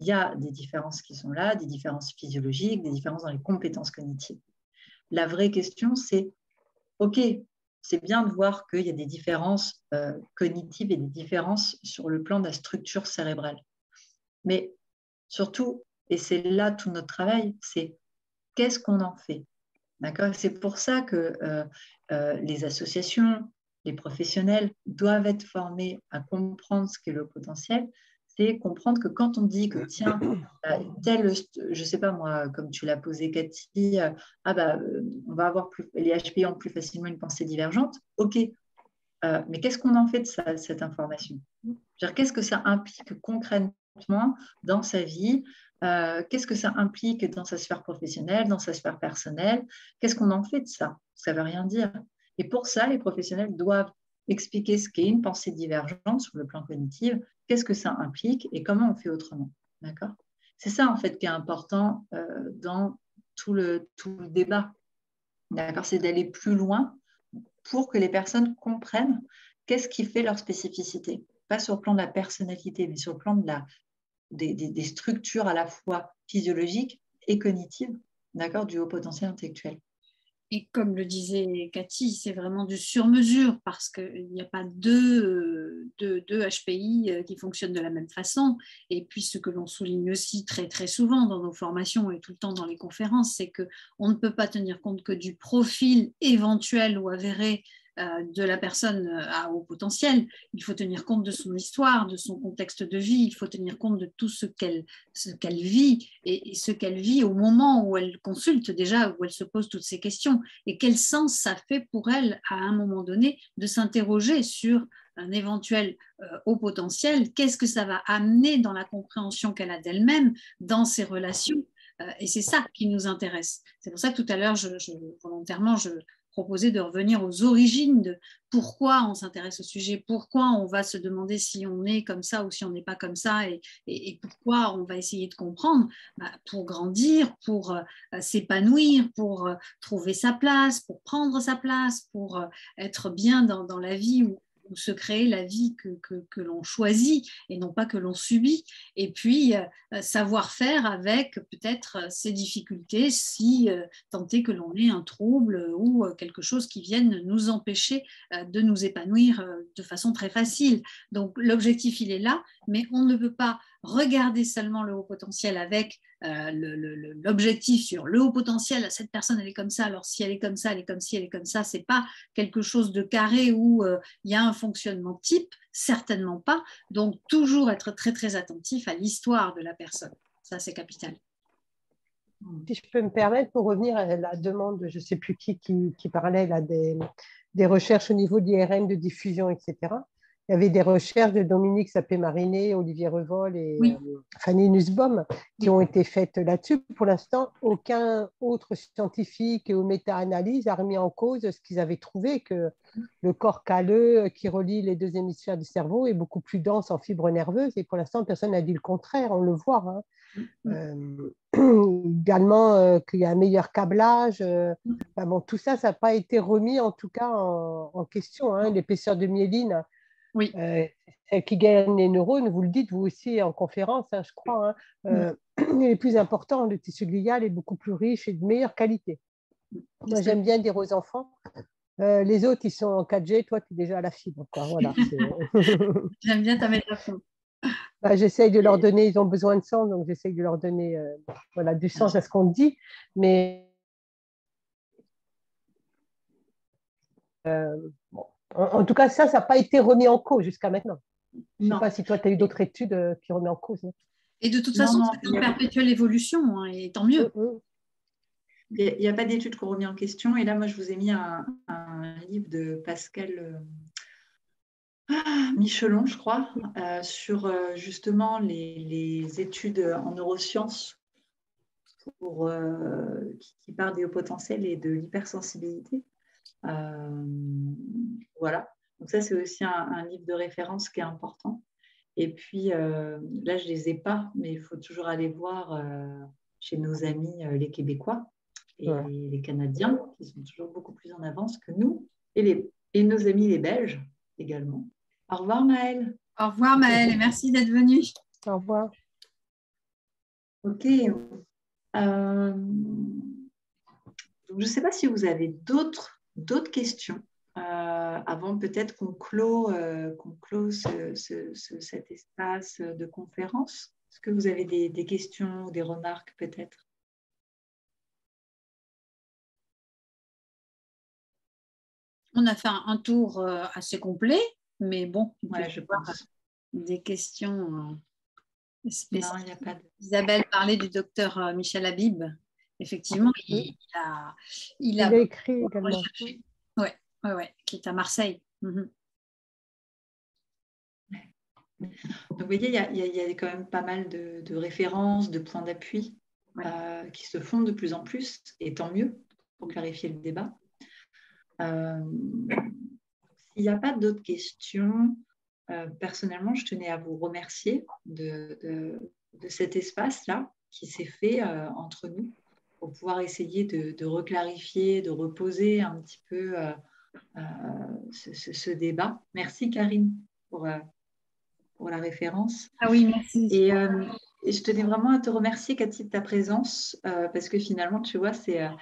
il y a des différences qui sont là, des différences physiologiques, des différences dans les compétences cognitives. La vraie question, c'est, OK, c'est bien de voir qu'il y a des différences euh, cognitives et des différences sur le plan de la structure cérébrale. Mais surtout, et c'est là tout notre travail, c'est qu'est-ce qu'on en fait C'est pour ça que euh, euh, les associations, les professionnels doivent être formés à comprendre ce qu'est le potentiel, c'est comprendre que quand on dit que, (coughs) tiens, euh, tel, je ne sais pas moi, comme tu l'as posé, Cathy, euh, ah bah, euh, on va avoir plus, les HP ont plus facilement une pensée divergente, ok. mais qu'est-ce qu'on en fait de cette information? Qu'est-ce que ça implique concrètement dans sa vie? Qu'est-ce que ça implique dans sa sphère professionnelle, dans sa sphère personnelle? Qu'est-ce qu'on en fait de ça? Ça ne veut rien dire. Et pour ça, les professionnels doivent expliquer ce qu'est une pensée divergente sur le plan cognitif, qu'est-ce que ça implique et comment on fait autrement. C'est ça en fait qui est important euh, dans tout le, débat. D'accord? C'est d'aller plus loin pour que les personnes comprennent qu'est-ce qui fait leur spécificité. Pas sur le plan de la personnalité, mais sur le plan de la, des, des structures à la fois physiologiques et cognitives, d'accord, du haut potentiel intellectuel. Et comme le disait Cathy, c'est vraiment du sur-mesure parce qu'il n'y a pas deux, HPI euh, qui fonctionnent de la même façon. Et puis ce que l'on souligne aussi très très souvent dans nos formations et tout le temps dans les conférences, c'est qu'on ne peut pas tenir compte que du profil éventuel ou avéré euh, de la personne à haut potentiel. Il faut tenir compte de son histoire, de son contexte de vie, il faut tenir compte de tout ce qu'elle vit et, ce qu'elle vit au moment où elle consulte déjà, où elle se pose toutes ces questions et quel sens ça fait pour elle à un moment donné de s'interroger sur un éventuel euh, haut potentiel, qu'est-ce que ça va amener dans la compréhension qu'elle a d'elle-même, dans ses relations? Euh, et c'est ça qui nous intéresse. C'est pour ça que tout à l'heure, volontairement, je proposais de revenir aux origines de pourquoi on s'intéresse au sujet, pourquoi on va se demander si on est comme ça ou si on n'est pas comme ça, et, pourquoi on va essayer de comprendre bah, pour grandir, pour euh, s'épanouir, pour trouver sa place, pour prendre sa place, pour être bien dans, dans la vie où, se créer la vie que, l'on choisit et non pas que l'on subit. Et puis, euh, savoir faire avec peut-être ces difficultés si euh, tant est que l'on ait un trouble ou euh, quelque chose qui vienne nous empêcher de nous épanouir de façon très facile. Donc, l'objectif, il est là, mais on ne peut pas regarder seulement le haut potentiel avec euh, l'objectif sur le haut potentiel, cette personne elle est comme ça, alors si elle est comme ça, elle est comme si, elle est comme ça, c'est pas quelque chose de carré où euh, il y a un fonctionnement type, certainement pas. Donc toujours être très très attentif à l'histoire de la personne, ça c'est capital. Si je peux me permettre, pour revenir à la demande, je ne sais plus qui, qui, parlait là, des, des recherches au niveau d'IRM, de diffusion, etc il y avait des recherches de Dominique Sapé-Mariné, Olivier Revol et euh, Fanny Nussbaum qui ont été faites là-dessus. Pour l'instant, aucun autre scientifique ou méta-analyse a remis en cause ce qu'ils avaient trouvé, que le corps calleux qui relie les deux hémisphères du cerveau est beaucoup plus dense en fibres nerveuses. Et pour l'instant, personne n'a dit le contraire, on le voit. Hein. Euh, (clears throat) également euh, qu'il y a un meilleur câblage. bon, tout ça, ça n'a pas été remis en tout cas en, question. Hein. L'épaisseur de myéline oui. Euh, celle qui gagne les neurones, vous le dites vous aussi en conférence, hein, je crois, hein, euh, (clears throat) il est plus important, le tissu glial est beaucoup plus riche et de meilleure qualité. Moi, j'aime bien dire aux enfants, euh, les autres, ils sont en 4G, toi, tu es déjà à la fibre. Voilà, (laughs) j'aime bien ta métaphore. (laughs) Bah, j'essaye de leur donner, ils ont besoin de sang, donc j'essaye de leur donner voilà, du sens à ce qu'on dit. Mais bon, en, tout cas, ça, ça n'a pas été remis en cause jusqu'à maintenant. Je ne sais pas si toi, tu as eu d'autres études euh, qui remettent en cause. Et de toute façon, c'est une perpétuelle évolution, hein, et tant mieux. Mm, mm. Il n'y a, pas d'études qui ont remis en question. Et là, moi, je vous ai mis un, livre de Pascal euh, ah, Michelon, je crois, euh, sur justement les, études en neurosciences pour, qui, qui parlent des hauts potentiels et de l'hypersensibilité. Euh, voilà. Donc ça, c'est aussi un, livre de référence qui est important. Et puis, euh, là, je ne les ai pas, mais il faut toujours aller voir euh, chez nos amis les Québécois et les Canadiens, qui sont toujours beaucoup plus en avance que nous, et, les, et nos amis les Belges également. Au revoir, Maëlle. Au revoir, Maëlle, et merci d'être venue. Au revoir. OK. je ne sais pas si vous avez d'autres d'autres questions euh, avant peut-être qu'on clôt, euh, cet espace de conférence? Est-ce que vous avez des, questions ou des remarques peut-être? On a fait un, tour euh, assez complet, mais bon, je pense. des questions spéciales. Isabelle parlait du docteur Michel Habib effectivement, il, a, il, a, écrit également. Oui, ouais, ouais, qui est à Marseille. Mhm. Donc, vous voyez, il y, a, il y, a, quand même pas mal de, références, de points d'appui euh, qui se font de plus en plus, et tant mieux pour clarifier le débat. Euh, s'il n'y a pas d'autres questions, euh, personnellement, je tenais à vous remercier de, de cet espace-là qui s'est fait entre nous pour pouvoir essayer de, reclarifier, de reposer un petit peu euh, euh, ce, débat. Merci Karine pour, euh, pour la référence. Ah oui, merci. Et, je tenais vraiment à te remercier Cathy de ta présence parce que finalement, tu vois, c'est un,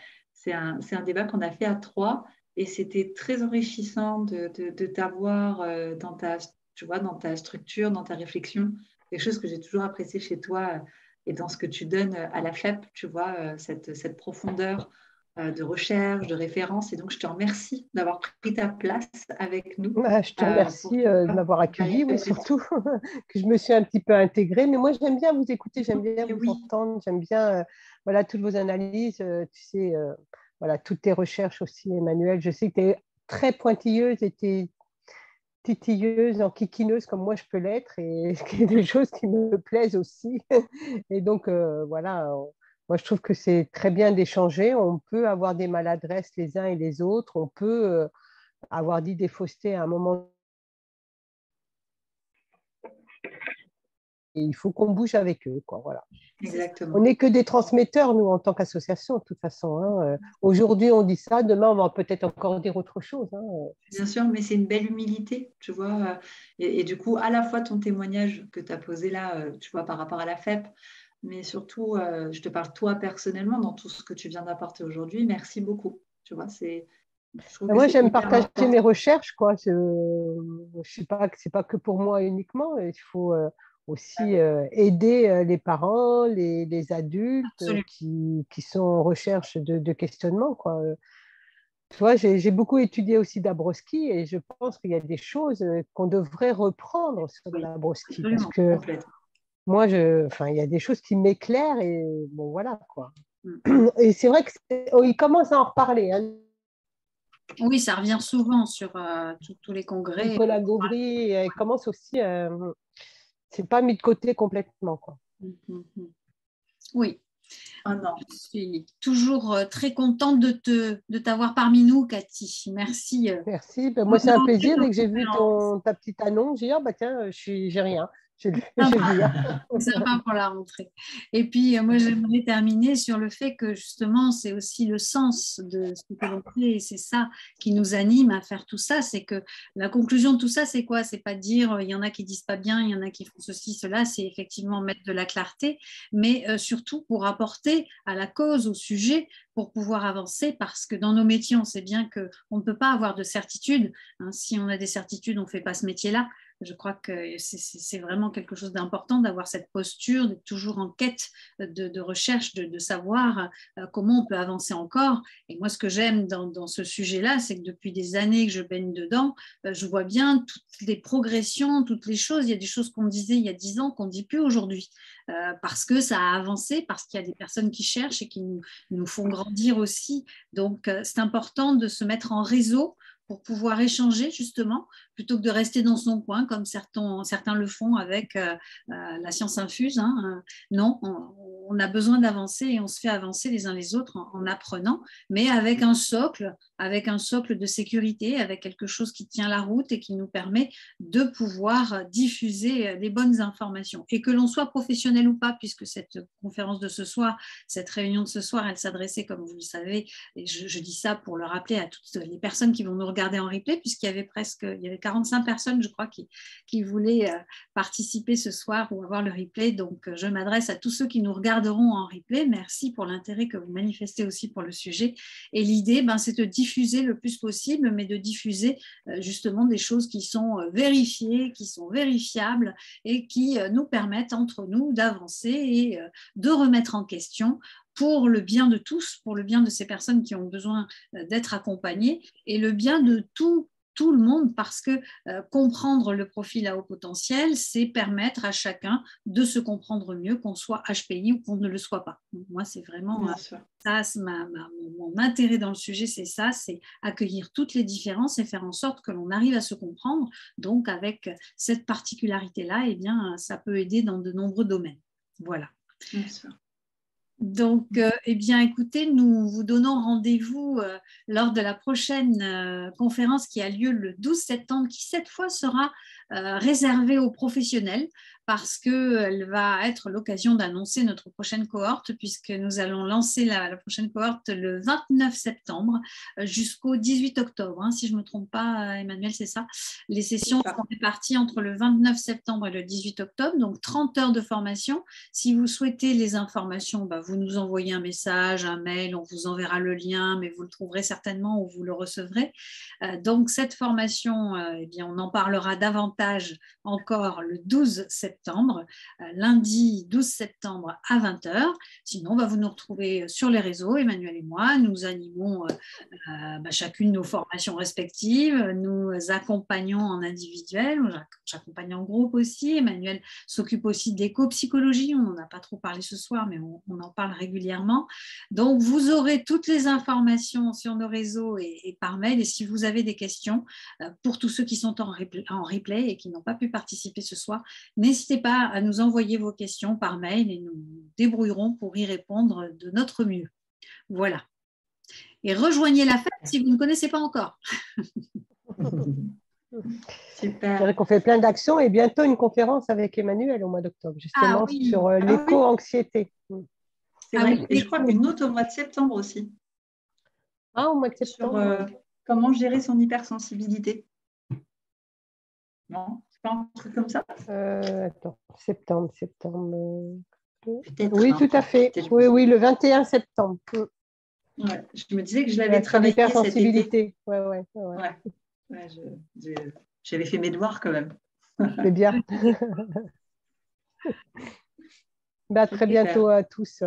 un, débat qu'on a fait à trois et c'était très enrichissant de, de, t'avoir dans, ta, tu vois, dans ta structure, dans ta réflexion, quelque chose que j'ai toujours apprécié chez toi et dans ce que tu donnes à la FEP, tu vois, euh, cette, cette profondeur euh, de recherche, de référence. Et donc, je te remercie d'avoir pris ta place avec nous. Bah, je te remercie de m'avoir accueilli, oui, surtout (laughs) que je me suis un petit peu intégrée. Mais moi, j'aime bien vous écouter, j'aime bien vous entendre, j'aime bien voilà, toutes vos analyses, tu sais, voilà, toutes tes recherches aussi, Emmanuel. Je sais que tu es très pointilleuse et tu es titilleuse, enquiquineuse comme moi je peux l'être et (laughs) y a des choses qui me plaisent aussi. Et donc, voilà, moi, je trouve que c'est très bien d'échanger. On peut avoir des maladresses les uns et les autres. On peut euh, avoir dit des faussetés à un moment. Et il faut qu'on bouge avec eux. Quoi, voilà. Exactement. On n'est que des transmetteurs, nous, en tant qu'association, de toute façon. Hein. Euh, aujourd'hui, on dit ça, demain, on va peut-être encore dire autre chose. Hein. Bien sûr, mais c'est une belle humilité, tu vois. Et, et, du coup, à la fois ton témoignage que tu as posé là, euh, tu vois, par rapport à la FEP, mais surtout, euh, je te parle toi personnellement dans tout ce que tu viens d'apporter aujourd'hui. Merci beaucoup. Tu vois, c'est. Moi, j'aime partager mes recherches, quoi. Je sais pas que c'est pas que pour moi uniquement. Il faut euh, aussi euh, aider les parents, les, les adultes qui, qui, sont en recherche de, de questionnement, quoi. Tu vois, j'ai beaucoup étudié aussi Dabrowski et je pense qu'il y a des choses qu'on devrait reprendre sur Dabrowski. Parce que moi, je, enfin, il y a des choses qui m'éclairent et bon, voilà quoi. Mm. (clears throat) Et c'est vrai qu'il oh, commence à en reparler. Hein. Oui, ça revient souvent sur euh, tous les congrès. Nicolas Gauvry commence aussi. Euh, c'est pas mis de côté complètement quoi. Mm, mm, oui. Oh Je suis toujours euh, très contente de, te, de t'avoir parmi nous, Cathy. Merci. Merci. Ben, moi, c'est un plaisir. Dès que j'ai vu ton, ta petite annonce, j'ai dit, ah, bah, tiens, je suis, j'ai rien. C'est (laughs) sympa pour la rentrée. Et puis, euh, moi, j'aimerais terminer sur le fait que justement, c'est aussi le sens de ce que l'on fait et c'est ça qui nous anime à faire tout ça. C'est que la conclusion de tout ça, c'est quoi? C'est pas dire euh, il y en a qui disent pas bien, il y en a qui font ceci, cela. C'est effectivement mettre de la clarté, mais euh, surtout pour apporter à la cause, au sujet, pour pouvoir avancer parce que dans nos métiers, on sait bien qu'on ne peut pas avoir de certitude. Hein. si on a des certitudes, on ne fait pas ce métier-là. Je crois que c'est vraiment quelque chose d'important d'avoir cette posture, d'être toujours en quête de, recherche, de, savoir euh, comment on peut avancer encore. Et moi, ce que j'aime dans, ce sujet-là, c'est que depuis des années que je baigne dedans, euh, je vois bien toutes les progressions, toutes les choses. Il y a des choses qu'on disait il y a dix ans qu'on ne dit plus aujourd'hui. Euh, parce que ça a avancé, parce qu'il y a des personnes qui cherchent et qui nous font grandir aussi. Donc, c'est important de se mettre en réseau pour pouvoir échanger justement, plutôt que de rester dans son coin comme certains, certains le font avec euh, euh, la science infuse. Hein. Euh, non, on, a besoin d'avancer et on se fait avancer les uns les autres en, apprenant, mais avec un socle, avec un socle de sécurité, avec quelque chose qui tient la route et qui nous permet de pouvoir diffuser les bonnes informations. Et que l'on soit professionnel ou pas, puisque cette conférence de ce soir, cette réunion de ce soir, elle s'adressait, comme vous le savez, et je, je dis ça pour le rappeler à toutes les personnes qui vont nous regarder en replay, puisqu'il y avait presque il y avait 45 personnes, je crois, qui, voulaient euh, participer ce soir ou avoir le replay. Donc, euh, je m'adresse à tous ceux qui nous regarderont en replay. Merci pour l'intérêt que vous manifestez aussi pour le sujet. Et l'idée, ben, c'est de diffuser le plus possible, mais de diffuser euh, justement des choses qui sont vérifiées, qui sont vérifiables et qui nous permettent entre nous d'avancer et de remettre en question pour le bien de tous, pour le bien de ces personnes qui ont besoin d'être accompagnées et le bien de tout, tout le monde parce que euh, comprendre le profil à haut potentiel, c'est permettre à chacun de se comprendre mieux, qu'on soit HPI ou qu'on ne le soit pas. moi, c'est vraiment euh, ça, mon intérêt dans le sujet, c'est ça, c'est accueillir toutes les différences et faire en sorte que l'on arrive à se comprendre. Donc, avec cette particularité-là, eh bien, ça peut aider dans de nombreux domaines. Voilà. Bien sûr. Donc, euh, eh bien, écoutez, nous vous donnons rendez-vous euh, lors de la prochaine euh, conférence qui a lieu le 12 septembre, qui cette fois sera réservée aux professionnels parce qu'elle va être l'occasion d'annoncer notre prochaine cohorte, puisque nous allons lancer la, prochaine cohorte le 29 septembre euh, jusqu'au 18 octobre. Hein, si je ne me trompe pas, Emmanuel, c'est ça? Les sessions seront réparties entre le 29 septembre et le 18 octobre, donc 30 heures de formation. Si vous souhaitez les informations, bah, vous nous envoyez un message, un mail, on vous enverra le lien, mais vous le trouverez certainement ou vous le recevrez. Euh, donc, cette formation, euh, eh bien, on en parlera davantage encore le 12 septembre, euh, lundi 12 septembre à 20h. Sinon, bah, vous nous retrouvez sur les réseaux, Emmanuel et moi. Nous animons bah, chacune nos formations respectives. Nous accompagnons en individuel, j'accompagne en groupe aussi. Emmanuel s'occupe aussi d'éco-psychologie. On n'en a pas trop parlé ce soir, mais on, en parle régulièrement. Donc, vous aurez toutes les informations sur nos réseaux et, par mail. Et si vous avez des questions, euh, pour tous ceux qui sont en replay, et qui n'ont pas pu participer ce soir, n'hésitez pas à nous envoyer vos questions par mail et nous nous débrouillerons pour y répondre de notre mieux. Voilà. Et rejoignez la fête si vous ne connaissez pas encore. (laughs) Super. On fait plein d'actions et bientôt une conférence avec Emmanuel au mois d'octobre, justement ah sur euh, ah l'éco-anxiété. C'est vrai. Et je crois qu'une autre au mois de septembre aussi. Ah, au mois de septembre. Sur euh, comment gérer son hypersensibilité. Non, c'est pas un truc comme ça? Euh, Attends, septembre, septembre. Oui, hein, tout à fait. Oui, oui, le 21 septembre. Mm. Ouais, je me disais que je l'avais travaillé. L'hypersensibilité. Oui, oui. ouais. ouais. J'avais fait mes devoirs quand même. (laughs) C'est bien. (laughs) bah, très bientôt à tous.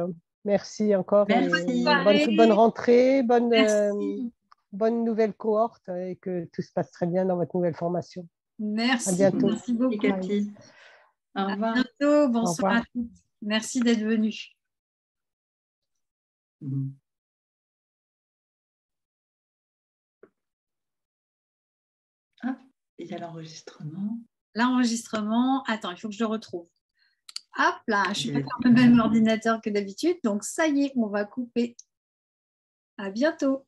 Merci encore. Merci. Bonne, rentrée, bonne, euh, bonne nouvelle cohorte et que tout se passe très bien dans votre nouvelle formation. Merci. À bientôt. Merci beaucoup. Cathy. Au revoir. À bientôt. Bonsoir à tous. Merci d'être venu. Mm-hmm. Ah, il y a l'enregistrement. L'enregistrement. Attends, il faut que je le retrouve. Hop là, je ne suis pas sur le même ordinateur que d'habitude. Donc, ça y est, on va couper. À bientôt.